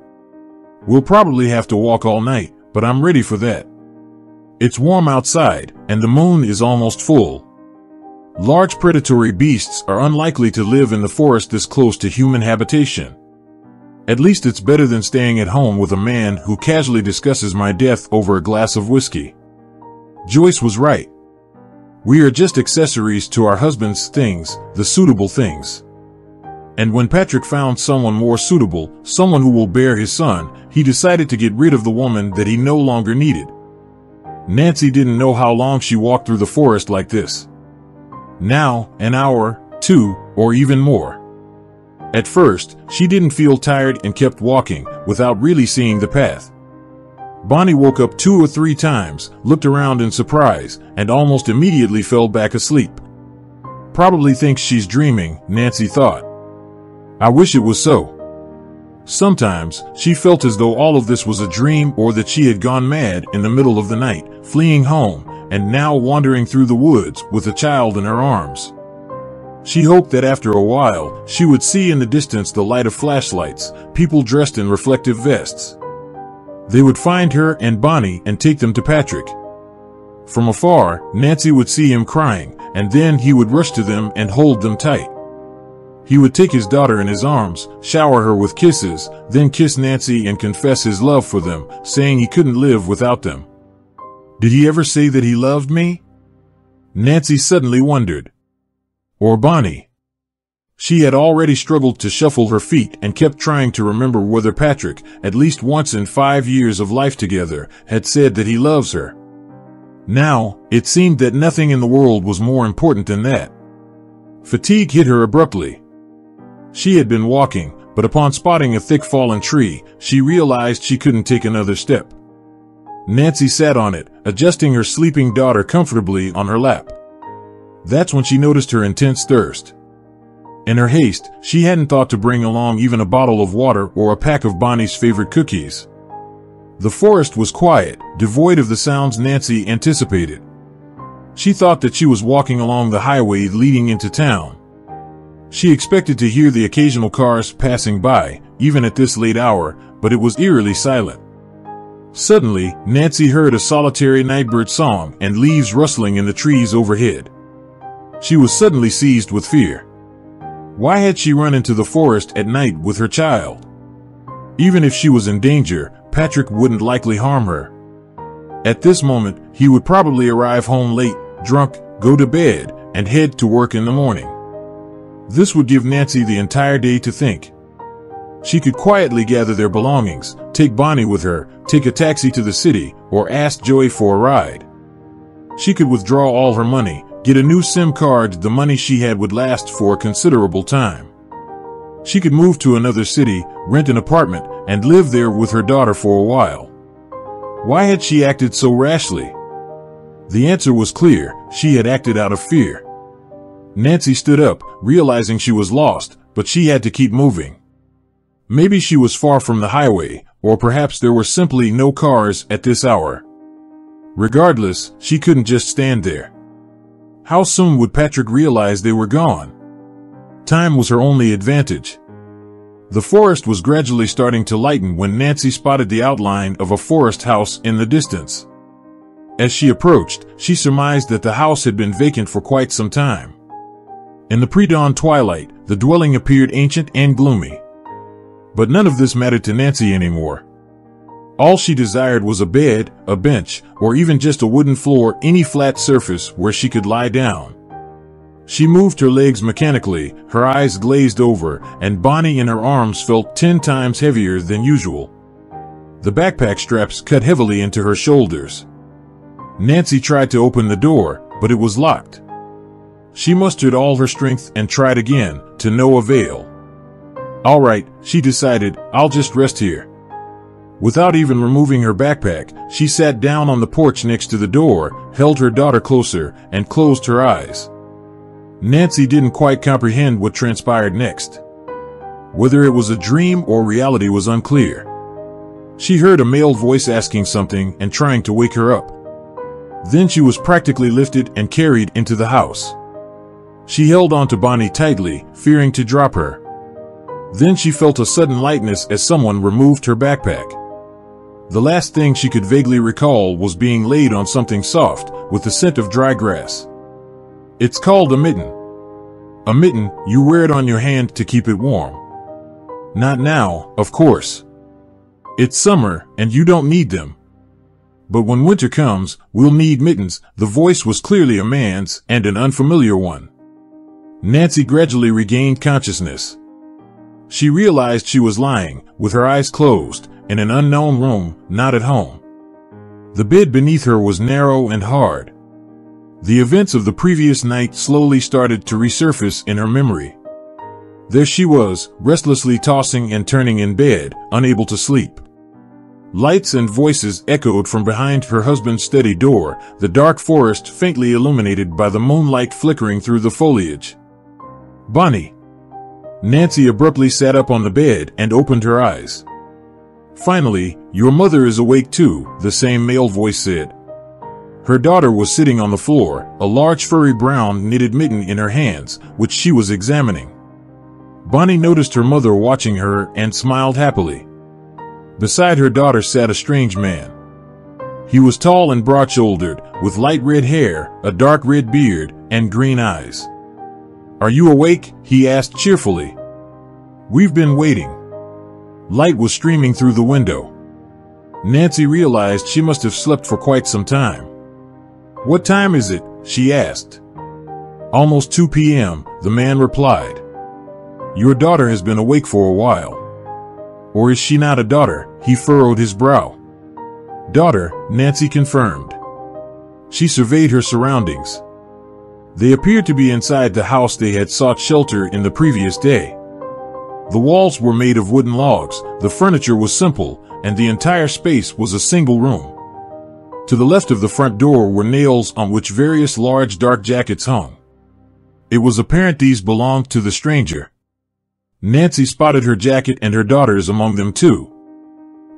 We'll probably have to walk all night, but I'm ready for that. It's warm outside, and the moon is almost full. Large predatory beasts are unlikely to live in the forest this close to human habitation. At least it's better than staying at home with a man who casually discusses my death over a glass of whiskey. Joyce was right. We are just accessories to our husband's things, the suitable things. And when Patrick found someone more suitable, someone who will bear his son, he decided to get rid of the woman that he no longer needed. Nancy didn't know how long she walked through the forest like this. Now, an hour, two, or even more. At first, she didn't feel tired and kept walking, without really seeing the path. Bonnie woke up two or three times, looked around in surprise, and almost immediately fell back asleep. probably thinks she's dreaming, Nancy thought. I wish it was so. Sometimes, she felt as though all of this was a dream or that she had gone mad in the middle of the night, fleeing home, and now wandering through the woods with a child in her arms. She hoped that after a while, she would see in the distance the light of flashlights, people dressed in reflective vests. They would find her and Bonnie and take them to Patrick. From afar, Nancy would see him crying, and then he would rush to them and hold them tight. He would take his daughter in his arms, shower her with kisses, then kiss Nancy and confess his love for them, saying he couldn't live without them. Did he ever say that he loved me? Nancy suddenly wondered. Or Bonnie. She had already struggled to shuffle her feet and kept trying to remember whether Patrick, at least once in five years of life together, had said that he loves her. Now, it seemed that nothing in the world was more important than that. Fatigue hit her abruptly. She had been walking, but upon spotting a thick fallen tree, she realized she couldn't take another step. Nancy sat on it, adjusting her sleeping daughter comfortably on her lap. That's when she noticed her intense thirst. In her haste, she hadn't thought to bring along even a bottle of water or a pack of Bonnie's favorite cookies. The forest was quiet, devoid of the sounds Nancy anticipated. She thought that she was walking along the highway leading into town. She expected to hear the occasional cars passing by, even at this late hour, but it was eerily silent. Suddenly, Nancy heard a solitary nightbird song and leaves rustling in the trees overhead. She was suddenly seized with fear. Why had she run into the forest at night with her child? Even if she was in danger, Patrick wouldn't likely harm her. At this moment, he would probably arrive home late, drunk, go to bed, and head to work in the morning. This would give Nancy the entire day to think. She could quietly gather their belongings, take Bonnie with her, take a taxi to the city, or ask Joey for a ride. She could withdraw all her money, get a new SIM card the money she had would last for a considerable time. She could move to another city, rent an apartment, and live there with her daughter for a while. Why had she acted so rashly? The answer was clear, she had acted out of fear. Nancy stood up, realizing she was lost, but she had to keep moving. Maybe she was far from the highway, or perhaps there were simply no cars at this hour. Regardless, she couldn't just stand there. How soon would Patrick realize they were gone? Time was her only advantage. The forest was gradually starting to lighten when Nancy spotted the outline of a forest house in the distance. As she approached, she surmised that the house had been vacant for quite some time. In the pre-dawn twilight, the dwelling appeared ancient and gloomy. But none of this mattered to Nancy anymore. All she desired was a bed, a bench, or even just a wooden floor, any flat surface where she could lie down. She moved her legs mechanically, her eyes glazed over, and Bonnie in her arms felt ten times heavier than usual. The backpack straps cut heavily into her shoulders. Nancy tried to open the door, but it was locked. She mustered all her strength and tried again, to no avail. All right, she decided, I'll just rest here. Without even removing her backpack, she sat down on the porch next to the door, held her daughter closer, and closed her eyes. Nancy didn't quite comprehend what transpired next. Whether it was a dream or reality was unclear. She heard a male voice asking something and trying to wake her up. Then she was practically lifted and carried into the house. She held on to Bonnie tightly, fearing to drop her. Then she felt a sudden lightness as someone removed her backpack. The last thing she could vaguely recall was being laid on something soft, with the scent of dry grass. It's called a mitten. A mitten, you wear it on your hand to keep it warm. Not now, of course. It's summer, and you don't need them. But when winter comes, we'll need mittens. The voice was clearly a man's, and an unfamiliar one. Nancy gradually regained consciousness. She realized she was lying, with her eyes closed, in an unknown room, not at home. The bed beneath her was narrow and hard. The events of the previous night slowly started to resurface in her memory. There she was, restlessly tossing and turning in bed, unable to sleep. Lights and voices echoed from behind her husband's steady door, the dark forest faintly illuminated by the moonlight flickering through the foliage. Bonnie. Nancy abruptly sat up on the bed and opened her eyes. Finally, your mother is awake too, the same male voice said. Her daughter was sitting on the floor, a large furry brown knitted mitten in her hands, which she was examining. Bonnie noticed her mother watching her and smiled happily. Beside her daughter sat a strange man. He was tall and broad-shouldered, with light red hair, a dark red beard, and green eyes. Are you awake? he asked cheerfully. We've been waiting. Light was streaming through the window. Nancy realized she must have slept for quite some time. What time is it? she asked. Almost 2 p.m., the man replied. Your daughter has been awake for a while. Or is she not a daughter? He furrowed his brow. Daughter, Nancy confirmed. She surveyed her surroundings. They appeared to be inside the house they had sought shelter in the previous day. The walls were made of wooden logs, the furniture was simple, and the entire space was a single room. To the left of the front door were nails on which various large dark jackets hung. It was apparent these belonged to the stranger. Nancy spotted her jacket and her daughters among them too.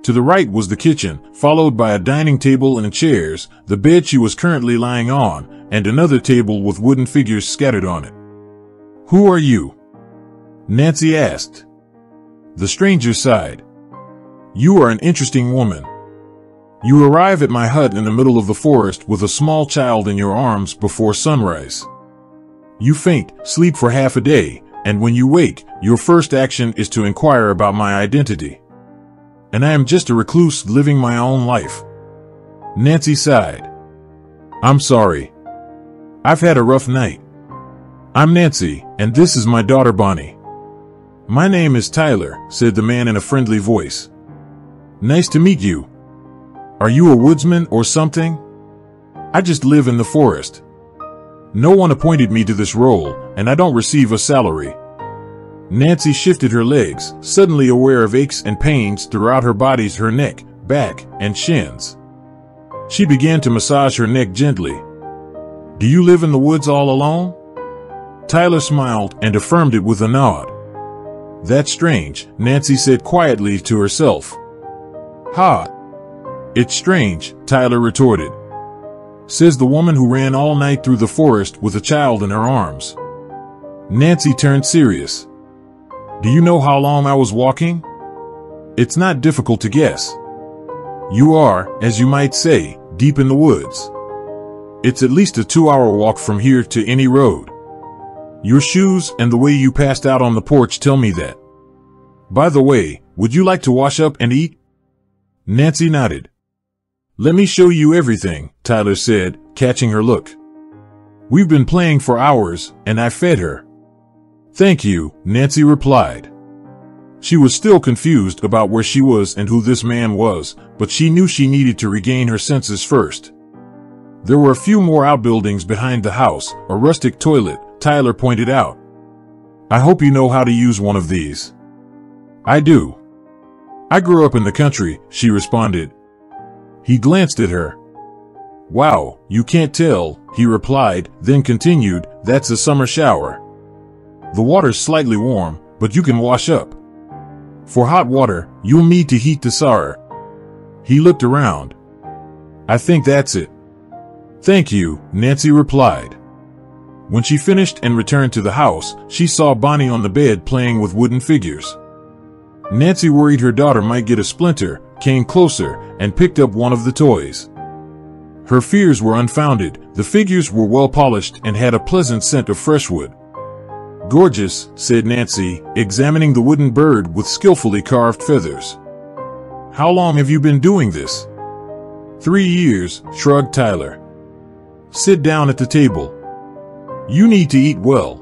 To the right was the kitchen, followed by a dining table and chairs, the bed she was currently lying on, and another table with wooden figures scattered on it. Who are you? Nancy asked. The stranger sighed. You are an interesting woman. You arrive at my hut in the middle of the forest with a small child in your arms before sunrise. You faint, sleep for half a day, and when you wake, your first action is to inquire about my identity. And I am just a recluse living my own life. Nancy sighed. I'm sorry. I've had a rough night. I'm Nancy, and this is my daughter Bonnie. My name is Tyler, said the man in a friendly voice. Nice to meet you. Are you a woodsman or something? I just live in the forest. No one appointed me to this role, and I don't receive a salary. Nancy shifted her legs, suddenly aware of aches and pains throughout her bodies, her neck, back, and shins. She began to massage her neck gently. Do you live in the woods all alone? Tyler smiled and affirmed it with a nod. That's strange, Nancy said quietly to herself. Ha! It's strange, Tyler retorted says the woman who ran all night through the forest with a child in her arms. Nancy turned serious. Do you know how long I was walking? It's not difficult to guess. You are, as you might say, deep in the woods. It's at least a two-hour walk from here to any road. Your shoes and the way you passed out on the porch tell me that. By the way, would you like to wash up and eat? Nancy nodded. Let me show you everything, Tyler said, catching her look. We've been playing for hours, and I fed her. Thank you, Nancy replied. She was still confused about where she was and who this man was, but she knew she needed to regain her senses first. There were a few more outbuildings behind the house, a rustic toilet, Tyler pointed out. I hope you know how to use one of these. I do. I grew up in the country, she responded, he glanced at her. Wow, you can't tell, he replied, then continued, that's a summer shower. The water's slightly warm, but you can wash up. For hot water, you'll need to heat the sar. He looked around. I think that's it. Thank you, Nancy replied. When she finished and returned to the house, she saw Bonnie on the bed playing with wooden figures. Nancy worried her daughter might get a splinter, came closer, and picked up one of the toys. Her fears were unfounded, the figures were well polished and had a pleasant scent of fresh wood. Gorgeous, said Nancy, examining the wooden bird with skillfully carved feathers. How long have you been doing this? Three years, shrugged Tyler. Sit down at the table. You need to eat well.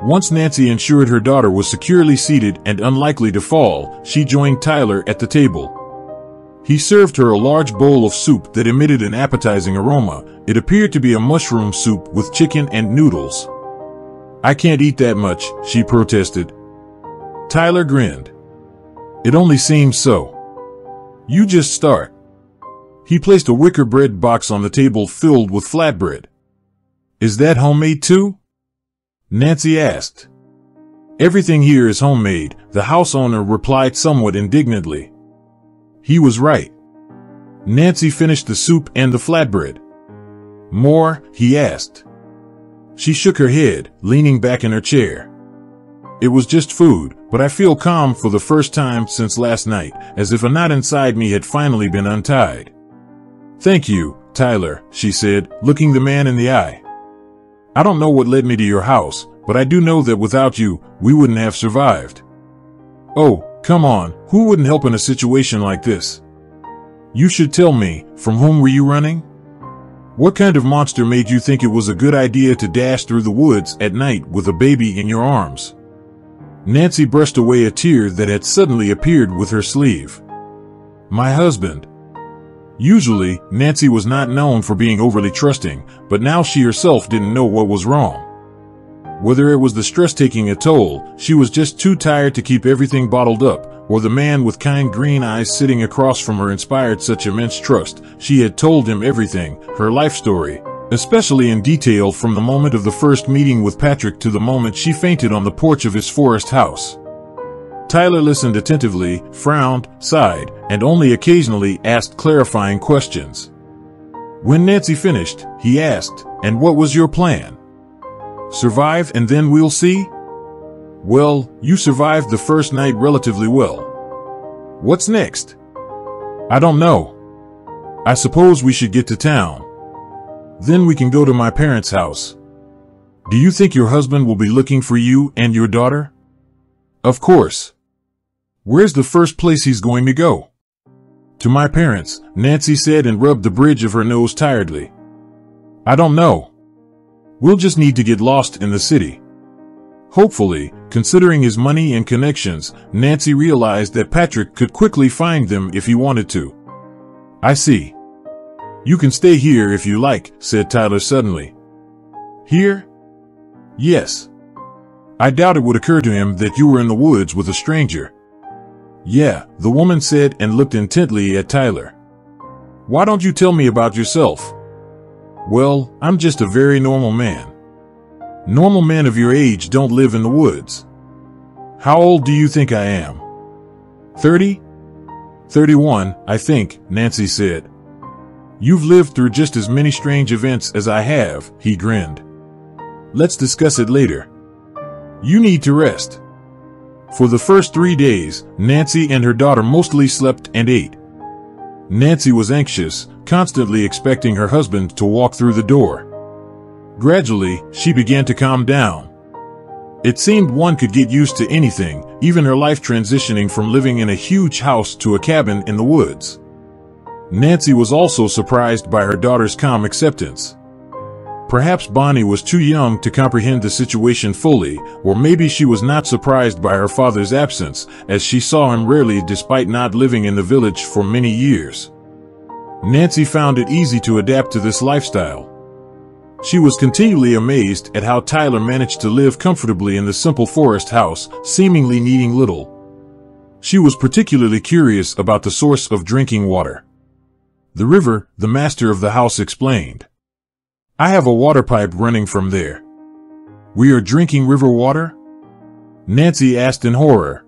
Once Nancy ensured her daughter was securely seated and unlikely to fall, she joined Tyler at the table. He served her a large bowl of soup that emitted an appetizing aroma. It appeared to be a mushroom soup with chicken and noodles. I can't eat that much, she protested. Tyler grinned. It only seems so. You just start. He placed a wicker bread box on the table filled with flatbread. Is that homemade too? Nancy asked. Everything here is homemade, the house owner replied somewhat indignantly. He was right. Nancy finished the soup and the flatbread. More, he asked. She shook her head, leaning back in her chair. It was just food, but I feel calm for the first time since last night, as if a knot inside me had finally been untied. Thank you, Tyler, she said, looking the man in the eye. I don't know what led me to your house, but I do know that without you, we wouldn't have survived. Oh, come on, who wouldn't help in a situation like this? You should tell me, from whom were you running? What kind of monster made you think it was a good idea to dash through the woods at night with a baby in your arms? Nancy brushed away a tear that had suddenly appeared with her sleeve. My husband, Usually, Nancy was not known for being overly trusting, but now she herself didn't know what was wrong. Whether it was the stress taking a toll, she was just too tired to keep everything bottled up, or the man with kind green eyes sitting across from her inspired such immense trust. She had told him everything, her life story, especially in detail from the moment of the first meeting with Patrick to the moment she fainted on the porch of his forest house. Tyler listened attentively, frowned, sighed, and only occasionally asked clarifying questions. When Nancy finished, he asked, And what was your plan? Survive and then we'll see? Well, you survived the first night relatively well. What's next? I don't know. I suppose we should get to town. Then we can go to my parents' house. Do you think your husband will be looking for you and your daughter? Of course. Where's the first place he's going to go? To my parents, Nancy said and rubbed the bridge of her nose tiredly. I don't know. We'll just need to get lost in the city. Hopefully, considering his money and connections, Nancy realized that Patrick could quickly find them if he wanted to. I see. You can stay here if you like, said Tyler suddenly. Here? Yes. I doubt it would occur to him that you were in the woods with a stranger. Yeah, the woman said and looked intently at Tyler. Why don't you tell me about yourself? Well, I'm just a very normal man. Normal men of your age don't live in the woods. How old do you think I am? 30? 31, I think, Nancy said. You've lived through just as many strange events as I have, he grinned. Let's discuss it later. You need to rest. For the first three days, Nancy and her daughter mostly slept and ate. Nancy was anxious, constantly expecting her husband to walk through the door. Gradually, she began to calm down. It seemed one could get used to anything, even her life transitioning from living in a huge house to a cabin in the woods. Nancy was also surprised by her daughter's calm acceptance. Perhaps Bonnie was too young to comprehend the situation fully, or maybe she was not surprised by her father's absence, as she saw him rarely despite not living in the village for many years. Nancy found it easy to adapt to this lifestyle. She was continually amazed at how Tyler managed to live comfortably in the simple forest house, seemingly needing little. She was particularly curious about the source of drinking water. The river, the master of the house explained. I have a water pipe running from there. We are drinking river water? Nancy asked in horror.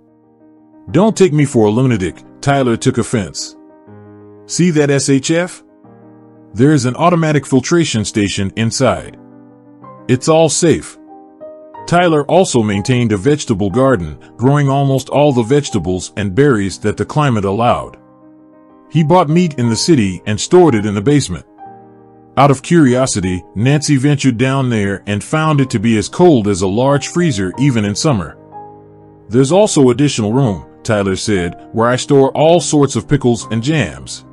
Don't take me for a lunatic, Tyler took offense. See that SHF? There is an automatic filtration station inside. It's all safe. Tyler also maintained a vegetable garden, growing almost all the vegetables and berries that the climate allowed. He bought meat in the city and stored it in the basement. Out of curiosity, Nancy ventured down there and found it to be as cold as a large freezer even in summer. There's also additional room, Tyler said, where I store all sorts of pickles and jams.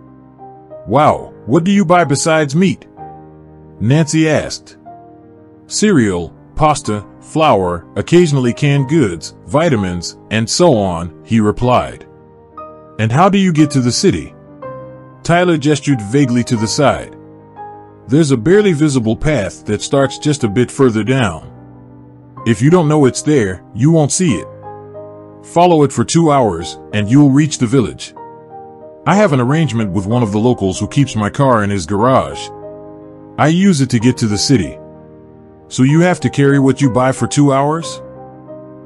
Wow, what do you buy besides meat? Nancy asked. Cereal, pasta, flour, occasionally canned goods, vitamins, and so on, he replied. And how do you get to the city? Tyler gestured vaguely to the side. There's a barely visible path that starts just a bit further down. If you don't know it's there, you won't see it. Follow it for two hours, and you'll reach the village. I have an arrangement with one of the locals who keeps my car in his garage. I use it to get to the city. So you have to carry what you buy for two hours?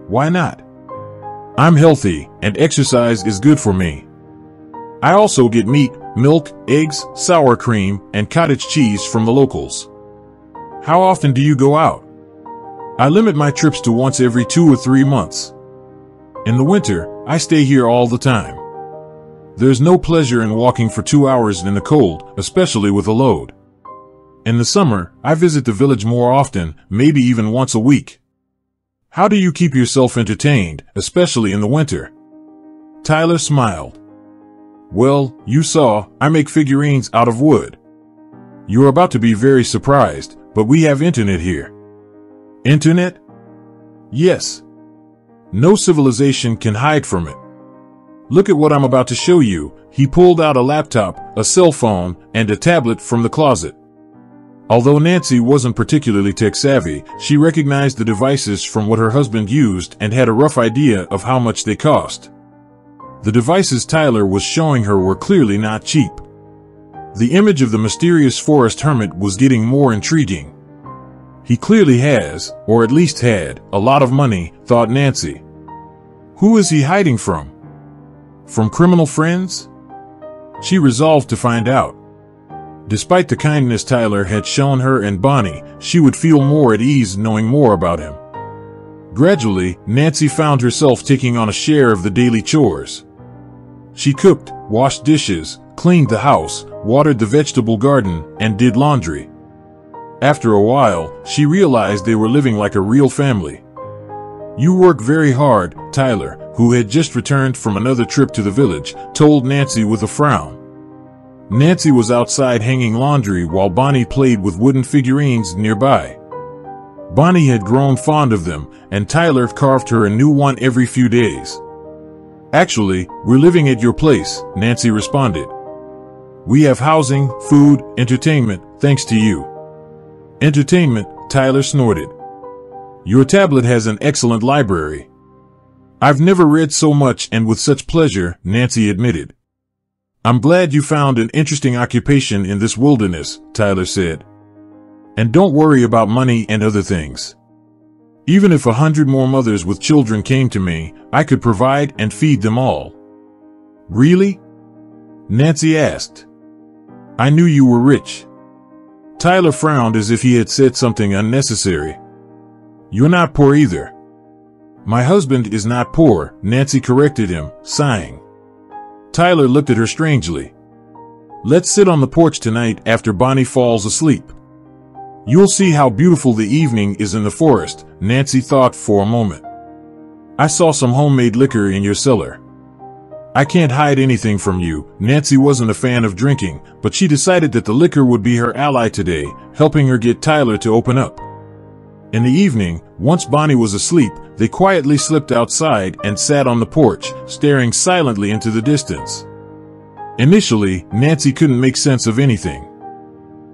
Why not? I'm healthy, and exercise is good for me. I also get meat, milk, eggs, sour cream, and cottage cheese from the locals. How often do you go out? I limit my trips to once every two or three months. In the winter, I stay here all the time. There's no pleasure in walking for two hours in the cold, especially with a load. In the summer, I visit the village more often, maybe even once a week. How do you keep yourself entertained, especially in the winter? Tyler smiled. Well, you saw, I make figurines out of wood. You're about to be very surprised, but we have internet here. Internet? Yes. No civilization can hide from it. Look at what I'm about to show you. He pulled out a laptop, a cell phone, and a tablet from the closet. Although Nancy wasn't particularly tech savvy, she recognized the devices from what her husband used and had a rough idea of how much they cost. The devices Tyler was showing her were clearly not cheap. The image of the mysterious forest hermit was getting more intriguing. He clearly has, or at least had, a lot of money, thought Nancy. Who is he hiding from? From criminal friends? She resolved to find out. Despite the kindness Tyler had shown her and Bonnie, she would feel more at ease knowing more about him. Gradually, Nancy found herself taking on a share of the daily chores. She cooked, washed dishes, cleaned the house, watered the vegetable garden, and did laundry. After a while, she realized they were living like a real family. You work very hard, Tyler, who had just returned from another trip to the village, told Nancy with a frown. Nancy was outside hanging laundry while Bonnie played with wooden figurines nearby. Bonnie had grown fond of them, and Tyler carved her a new one every few days. Actually, we're living at your place, Nancy responded. We have housing, food, entertainment, thanks to you. Entertainment, Tyler snorted. Your tablet has an excellent library. I've never read so much and with such pleasure, Nancy admitted. I'm glad you found an interesting occupation in this wilderness, Tyler said. And don't worry about money and other things. Even if a hundred more mothers with children came to me, I could provide and feed them all. Really? Nancy asked. I knew you were rich. Tyler frowned as if he had said something unnecessary. You're not poor either. My husband is not poor, Nancy corrected him, sighing. Tyler looked at her strangely. Let's sit on the porch tonight after Bonnie falls asleep. You'll see how beautiful the evening is in the forest, Nancy thought for a moment. I saw some homemade liquor in your cellar. I can't hide anything from you. Nancy wasn't a fan of drinking, but she decided that the liquor would be her ally today, helping her get Tyler to open up. In the evening, once Bonnie was asleep, they quietly slipped outside and sat on the porch, staring silently into the distance. Initially, Nancy couldn't make sense of anything.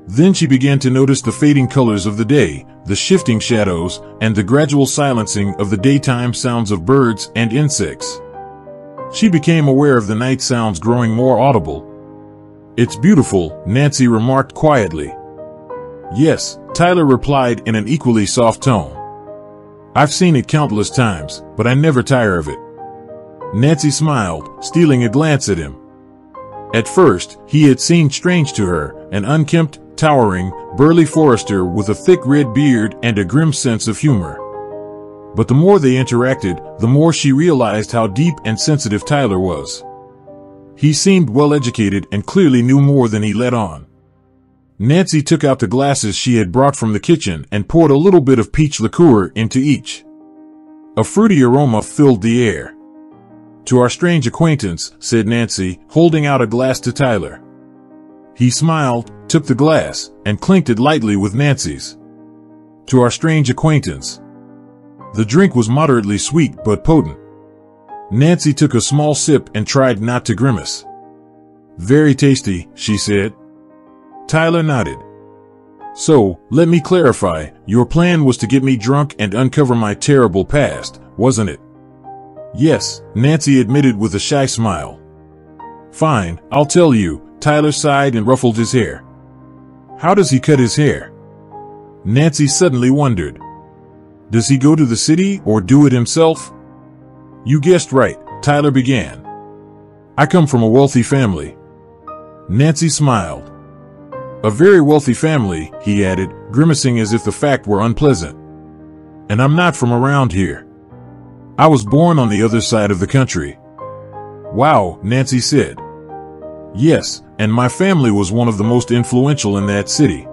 Then she began to notice the fading colors of the day, the shifting shadows, and the gradual silencing of the daytime sounds of birds and insects. She became aware of the night sounds growing more audible. It's beautiful, Nancy remarked quietly. Yes, Tyler replied in an equally soft tone. I've seen it countless times, but I never tire of it. Nancy smiled, stealing a glance at him. At first, he had seemed strange to her, an unkempt, towering, burly forester with a thick red beard and a grim sense of humor. But the more they interacted, the more she realized how deep and sensitive Tyler was. He seemed well educated and clearly knew more than he let on. Nancy took out the glasses she had brought from the kitchen and poured a little bit of peach liqueur into each. A fruity aroma filled the air. To our strange acquaintance, said Nancy, holding out a glass to Tyler. He smiled, took the glass, and clinked it lightly with Nancy's. To our strange acquaintance. The drink was moderately sweet but potent. Nancy took a small sip and tried not to grimace. Very tasty, she said. Tyler nodded. So, let me clarify, your plan was to get me drunk and uncover my terrible past, wasn't it? Yes, Nancy admitted with a shy smile. Fine, I'll tell you, Tyler sighed and ruffled his hair. How does he cut his hair? Nancy suddenly wondered. Does he go to the city or do it himself? You guessed right, Tyler began. I come from a wealthy family. Nancy smiled. A very wealthy family, he added, grimacing as if the fact were unpleasant. And I'm not from around here. I was born on the other side of the country. Wow, Nancy said. Yes, and my family was one of the most influential in that city.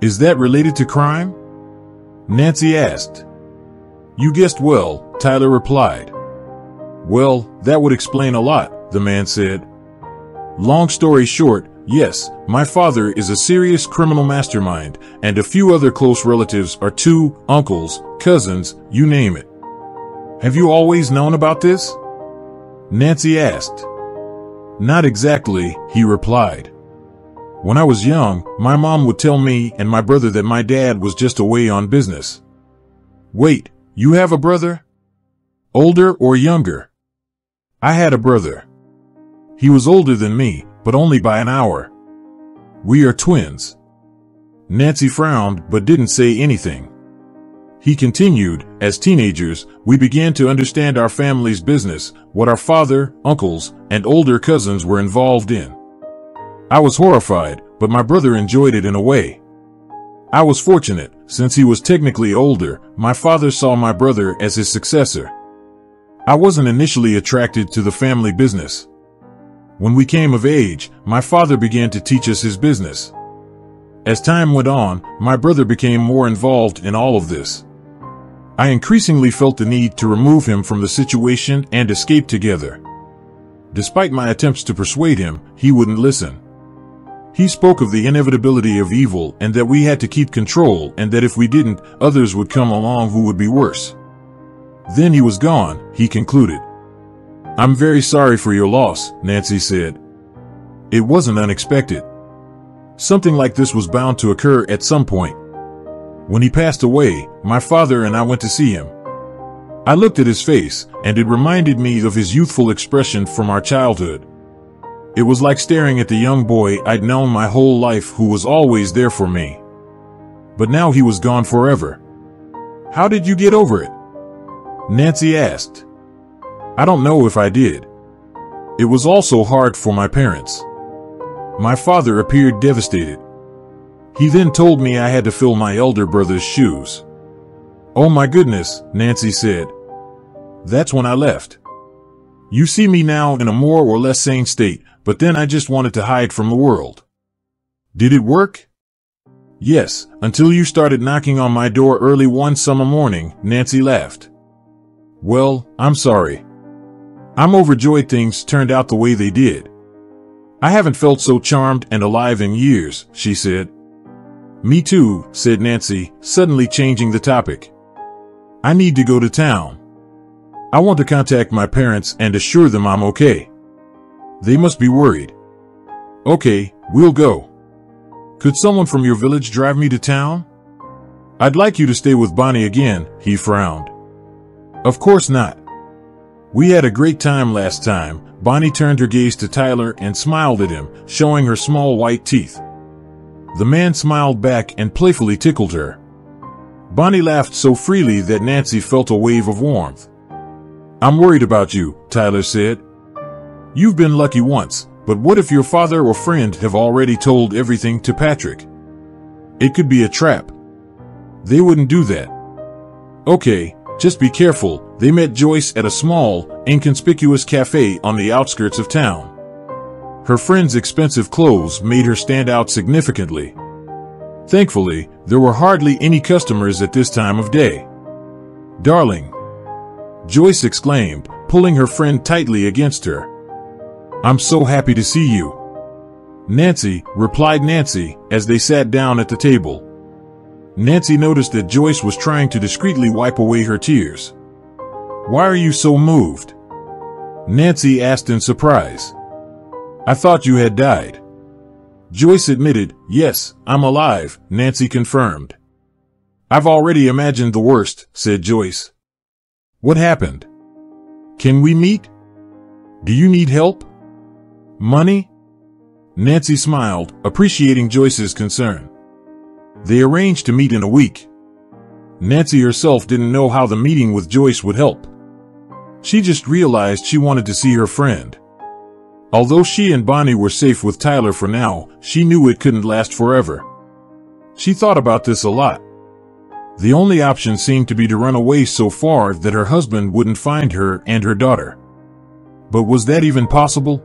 Is that related to crime? Nancy asked. You guessed well, Tyler replied. Well, that would explain a lot, the man said. Long story short, yes, my father is a serious criminal mastermind, and a few other close relatives are two uncles, cousins, you name it. Have you always known about this? Nancy asked. Not exactly, he replied. When I was young, my mom would tell me and my brother that my dad was just away on business. Wait, you have a brother? Older or younger? I had a brother. He was older than me, but only by an hour. We are twins. Nancy frowned but didn't say anything. He continued, as teenagers, we began to understand our family's business, what our father, uncles, and older cousins were involved in. I was horrified, but my brother enjoyed it in a way. I was fortunate, since he was technically older, my father saw my brother as his successor. I wasn't initially attracted to the family business. When we came of age, my father began to teach us his business. As time went on, my brother became more involved in all of this. I increasingly felt the need to remove him from the situation and escape together. Despite my attempts to persuade him, he wouldn't listen. He spoke of the inevitability of evil and that we had to keep control and that if we didn't, others would come along who would be worse. Then he was gone, he concluded. I'm very sorry for your loss, Nancy said. It wasn't unexpected. Something like this was bound to occur at some point. When he passed away, my father and I went to see him. I looked at his face, and it reminded me of his youthful expression from our childhood. It was like staring at the young boy I'd known my whole life who was always there for me. But now he was gone forever. How did you get over it? Nancy asked. I don't know if I did. It was also hard for my parents. My father appeared devastated. He then told me I had to fill my elder brother's shoes. Oh my goodness, Nancy said. That's when I left. You see me now in a more or less sane state, but then I just wanted to hide from the world. Did it work? Yes, until you started knocking on my door early one summer morning, Nancy laughed. Well, I'm sorry. I'm overjoyed things turned out the way they did. I haven't felt so charmed and alive in years, she said. Me too, said Nancy, suddenly changing the topic. I need to go to town. I want to contact my parents and assure them I'm okay. They must be worried. Okay, we'll go. Could someone from your village drive me to town? I'd like you to stay with Bonnie again, he frowned. Of course not. We had a great time last time. Bonnie turned her gaze to Tyler and smiled at him, showing her small white teeth. The man smiled back and playfully tickled her. Bonnie laughed so freely that Nancy felt a wave of warmth. I'm worried about you, Tyler said. You've been lucky once, but what if your father or friend have already told everything to Patrick? It could be a trap. They wouldn't do that. Okay, just be careful. They met Joyce at a small, inconspicuous cafe on the outskirts of town. Her friend's expensive clothes made her stand out significantly. Thankfully, there were hardly any customers at this time of day. Darling, Joyce exclaimed, pulling her friend tightly against her. I'm so happy to see you. Nancy, replied Nancy, as they sat down at the table. Nancy noticed that Joyce was trying to discreetly wipe away her tears. Why are you so moved? Nancy asked in surprise. I thought you had died. Joyce admitted, Yes, I'm alive, Nancy confirmed. I've already imagined the worst, said Joyce. What happened? Can we meet? Do you need help? Money? Nancy smiled, appreciating Joyce's concern. They arranged to meet in a week. Nancy herself didn't know how the meeting with Joyce would help. She just realized she wanted to see her friend. Although she and Bonnie were safe with Tyler for now, she knew it couldn't last forever. She thought about this a lot. The only option seemed to be to run away so far that her husband wouldn't find her and her daughter. But was that even possible?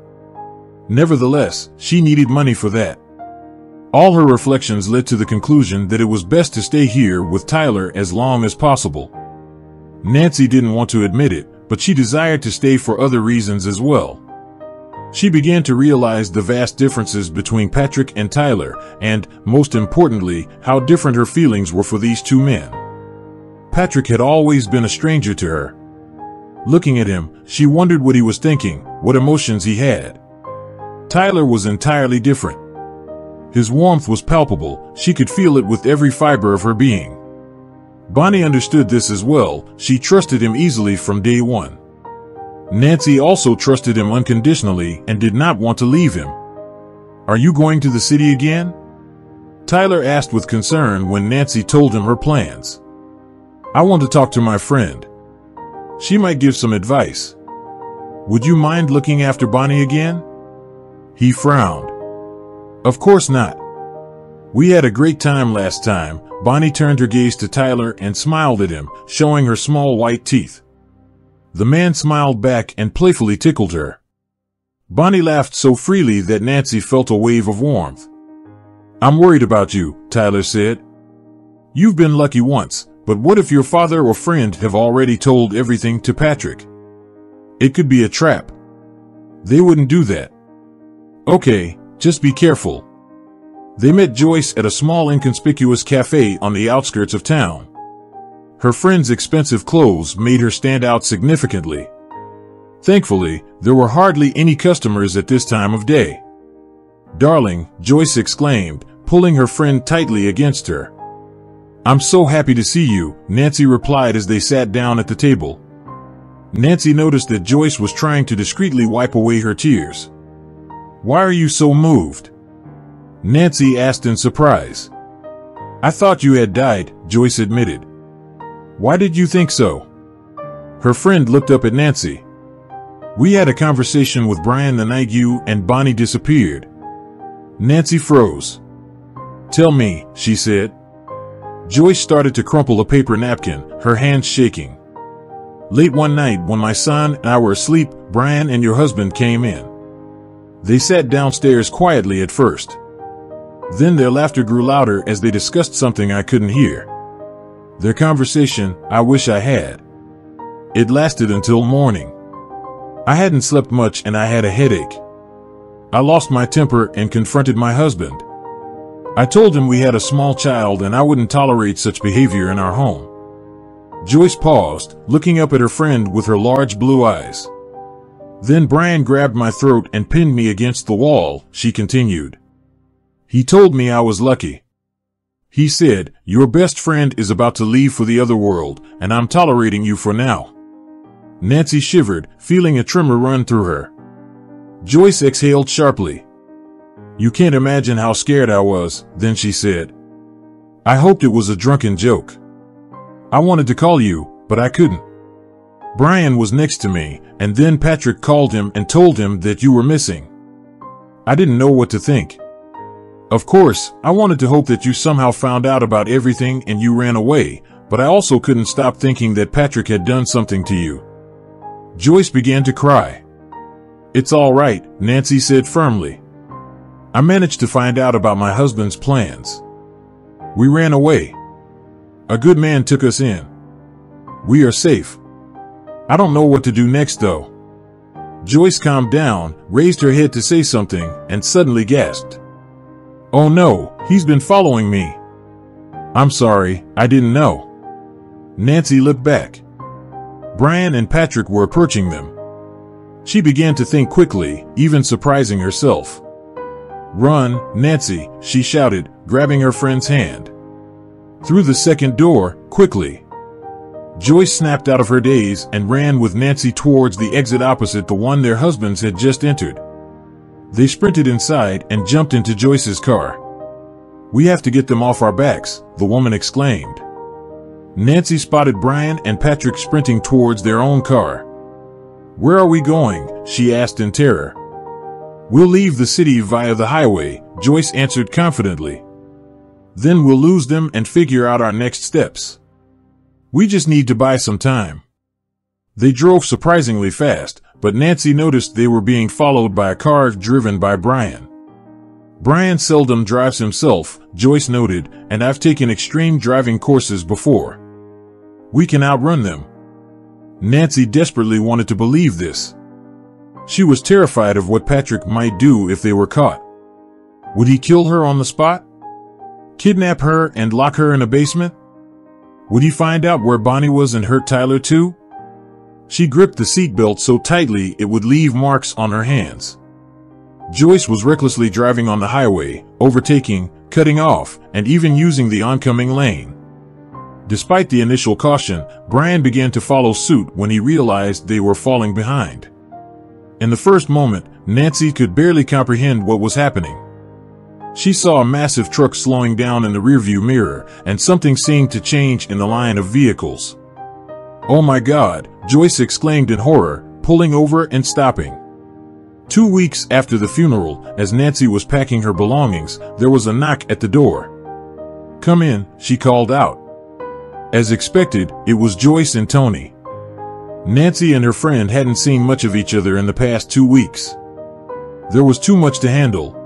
Nevertheless, she needed money for that. All her reflections led to the conclusion that it was best to stay here with Tyler as long as possible. Nancy didn't want to admit it, but she desired to stay for other reasons as well. She began to realize the vast differences between Patrick and Tyler, and, most importantly, how different her feelings were for these two men. Patrick had always been a stranger to her. Looking at him, she wondered what he was thinking, what emotions he had. Tyler was entirely different. His warmth was palpable, she could feel it with every fiber of her being. Bonnie understood this as well, she trusted him easily from day one. Nancy also trusted him unconditionally and did not want to leave him. Are you going to the city again? Tyler asked with concern when Nancy told him her plans. I want to talk to my friend. She might give some advice. Would you mind looking after Bonnie again? He frowned. Of course not. We had a great time last time. Bonnie turned her gaze to Tyler and smiled at him, showing her small white teeth. The man smiled back and playfully tickled her. Bonnie laughed so freely that Nancy felt a wave of warmth. I'm worried about you, Tyler said. You've been lucky once, but what if your father or friend have already told everything to Patrick? It could be a trap. They wouldn't do that. Okay, just be careful. They met Joyce at a small inconspicuous cafe on the outskirts of town. Her friend's expensive clothes made her stand out significantly. Thankfully, there were hardly any customers at this time of day. Darling, Joyce exclaimed, pulling her friend tightly against her. I'm so happy to see you, Nancy replied as they sat down at the table. Nancy noticed that Joyce was trying to discreetly wipe away her tears. Why are you so moved? Nancy asked in surprise. I thought you had died, Joyce admitted. Why did you think so? Her friend looked up at Nancy. We had a conversation with Brian the night you and Bonnie disappeared. Nancy froze. Tell me, she said. Joyce started to crumple a paper napkin, her hands shaking. Late one night when my son and I were asleep, Brian and your husband came in. They sat downstairs quietly at first. Then their laughter grew louder as they discussed something I couldn't hear. Their conversation, I wish I had. It lasted until morning. I hadn't slept much and I had a headache. I lost my temper and confronted my husband. I told him we had a small child and I wouldn't tolerate such behavior in our home. Joyce paused, looking up at her friend with her large blue eyes. Then Brian grabbed my throat and pinned me against the wall, she continued. He told me I was lucky. He said, Your best friend is about to leave for the other world, and I'm tolerating you for now. Nancy shivered, feeling a tremor run through her. Joyce exhaled sharply. You can't imagine how scared I was, then she said. I hoped it was a drunken joke. I wanted to call you, but I couldn't. Brian was next to me, and then Patrick called him and told him that you were missing. I didn't know what to think. Of course, I wanted to hope that you somehow found out about everything and you ran away, but I also couldn't stop thinking that Patrick had done something to you. Joyce began to cry. It's all right, Nancy said firmly. I managed to find out about my husband's plans. We ran away. A good man took us in. We are safe. I don't know what to do next though. Joyce calmed down, raised her head to say something, and suddenly gasped. Oh no, he's been following me. I'm sorry, I didn't know. Nancy looked back. Brian and Patrick were approaching them. She began to think quickly, even surprising herself. Run, Nancy, she shouted, grabbing her friend's hand. Through the second door, quickly. Joyce snapped out of her daze and ran with Nancy towards the exit opposite the one their husbands had just entered. They sprinted inside and jumped into Joyce's car. We have to get them off our backs, the woman exclaimed. Nancy spotted Brian and Patrick sprinting towards their own car. Where are we going? she asked in terror. We'll leave the city via the highway, Joyce answered confidently. Then we'll lose them and figure out our next steps. We just need to buy some time. They drove surprisingly fast, but Nancy noticed they were being followed by a car driven by Brian. Brian seldom drives himself, Joyce noted, and I've taken extreme driving courses before. We can outrun them. Nancy desperately wanted to believe this. She was terrified of what Patrick might do if they were caught. Would he kill her on the spot? Kidnap her and lock her in a basement? Would he find out where Bonnie was and hurt Tyler too? She gripped the seatbelt so tightly it would leave marks on her hands. Joyce was recklessly driving on the highway, overtaking, cutting off, and even using the oncoming lane. Despite the initial caution, Brian began to follow suit when he realized they were falling behind. In the first moment, Nancy could barely comprehend what was happening. She saw a massive truck slowing down in the rearview mirror, and something seemed to change in the line of vehicles. Oh my god, Joyce exclaimed in horror, pulling over and stopping. Two weeks after the funeral, as Nancy was packing her belongings, there was a knock at the door. Come in, she called out. As expected, it was Joyce and Tony. Nancy and her friend hadn't seen much of each other in the past two weeks. There was too much to handle,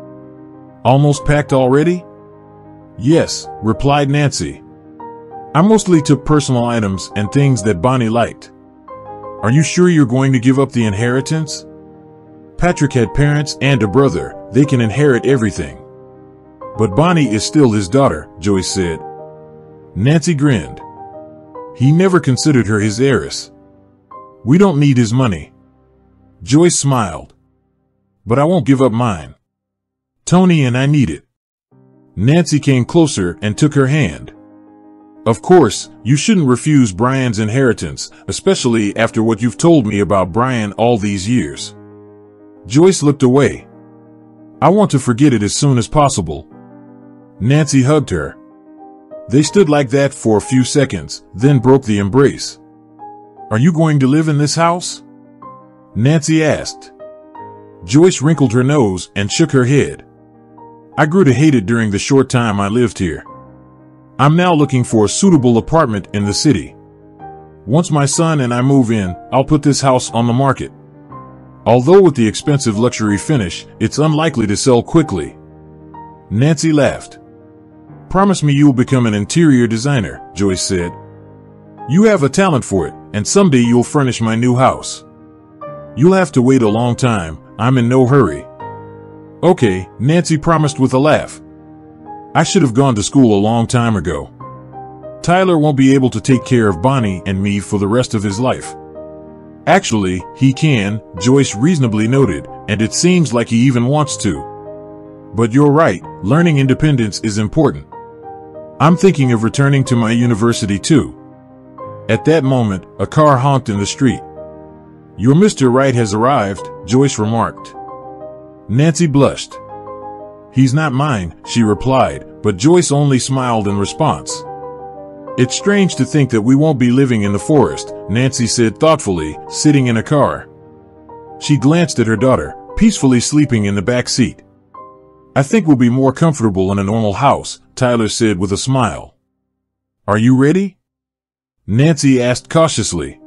Almost packed already? Yes, replied Nancy. I mostly took personal items and things that Bonnie liked. Are you sure you're going to give up the inheritance? Patrick had parents and a brother. They can inherit everything. But Bonnie is still his daughter, Joyce said. Nancy grinned. He never considered her his heiress. We don't need his money. Joyce smiled. But I won't give up mine. Tony and I need it. Nancy came closer and took her hand. Of course, you shouldn't refuse Brian's inheritance, especially after what you've told me about Brian all these years. Joyce looked away. I want to forget it as soon as possible. Nancy hugged her. They stood like that for a few seconds, then broke the embrace. Are you going to live in this house? Nancy asked. Joyce wrinkled her nose and shook her head. I grew to hate it during the short time I lived here. I'm now looking for a suitable apartment in the city. Once my son and I move in, I'll put this house on the market. Although with the expensive luxury finish, it's unlikely to sell quickly. Nancy laughed. Promise me you'll become an interior designer, Joyce said. You have a talent for it, and someday you'll furnish my new house. You'll have to wait a long time, I'm in no hurry. Okay, Nancy promised with a laugh. I should have gone to school a long time ago. Tyler won't be able to take care of Bonnie and me for the rest of his life. Actually, he can, Joyce reasonably noted, and it seems like he even wants to. But you're right, learning independence is important. I'm thinking of returning to my university too. At that moment, a car honked in the street. Your Mr. Right has arrived, Joyce remarked. Nancy blushed. He's not mine, she replied, but Joyce only smiled in response. It's strange to think that we won't be living in the forest, Nancy said thoughtfully, sitting in a car. She glanced at her daughter, peacefully sleeping in the back seat. I think we'll be more comfortable in a normal house, Tyler said with a smile. Are you ready? Nancy asked cautiously.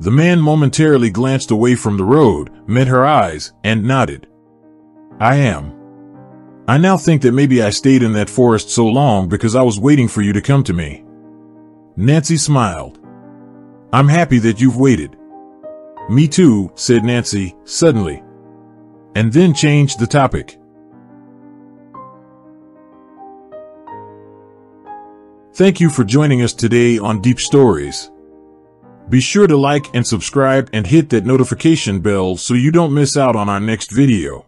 The man momentarily glanced away from the road, met her eyes, and nodded. I am. I now think that maybe I stayed in that forest so long because I was waiting for you to come to me. Nancy smiled. I'm happy that you've waited. Me too, said Nancy, suddenly. And then changed the topic. Thank you for joining us today on Deep Stories. Be sure to like and subscribe and hit that notification bell so you don't miss out on our next video.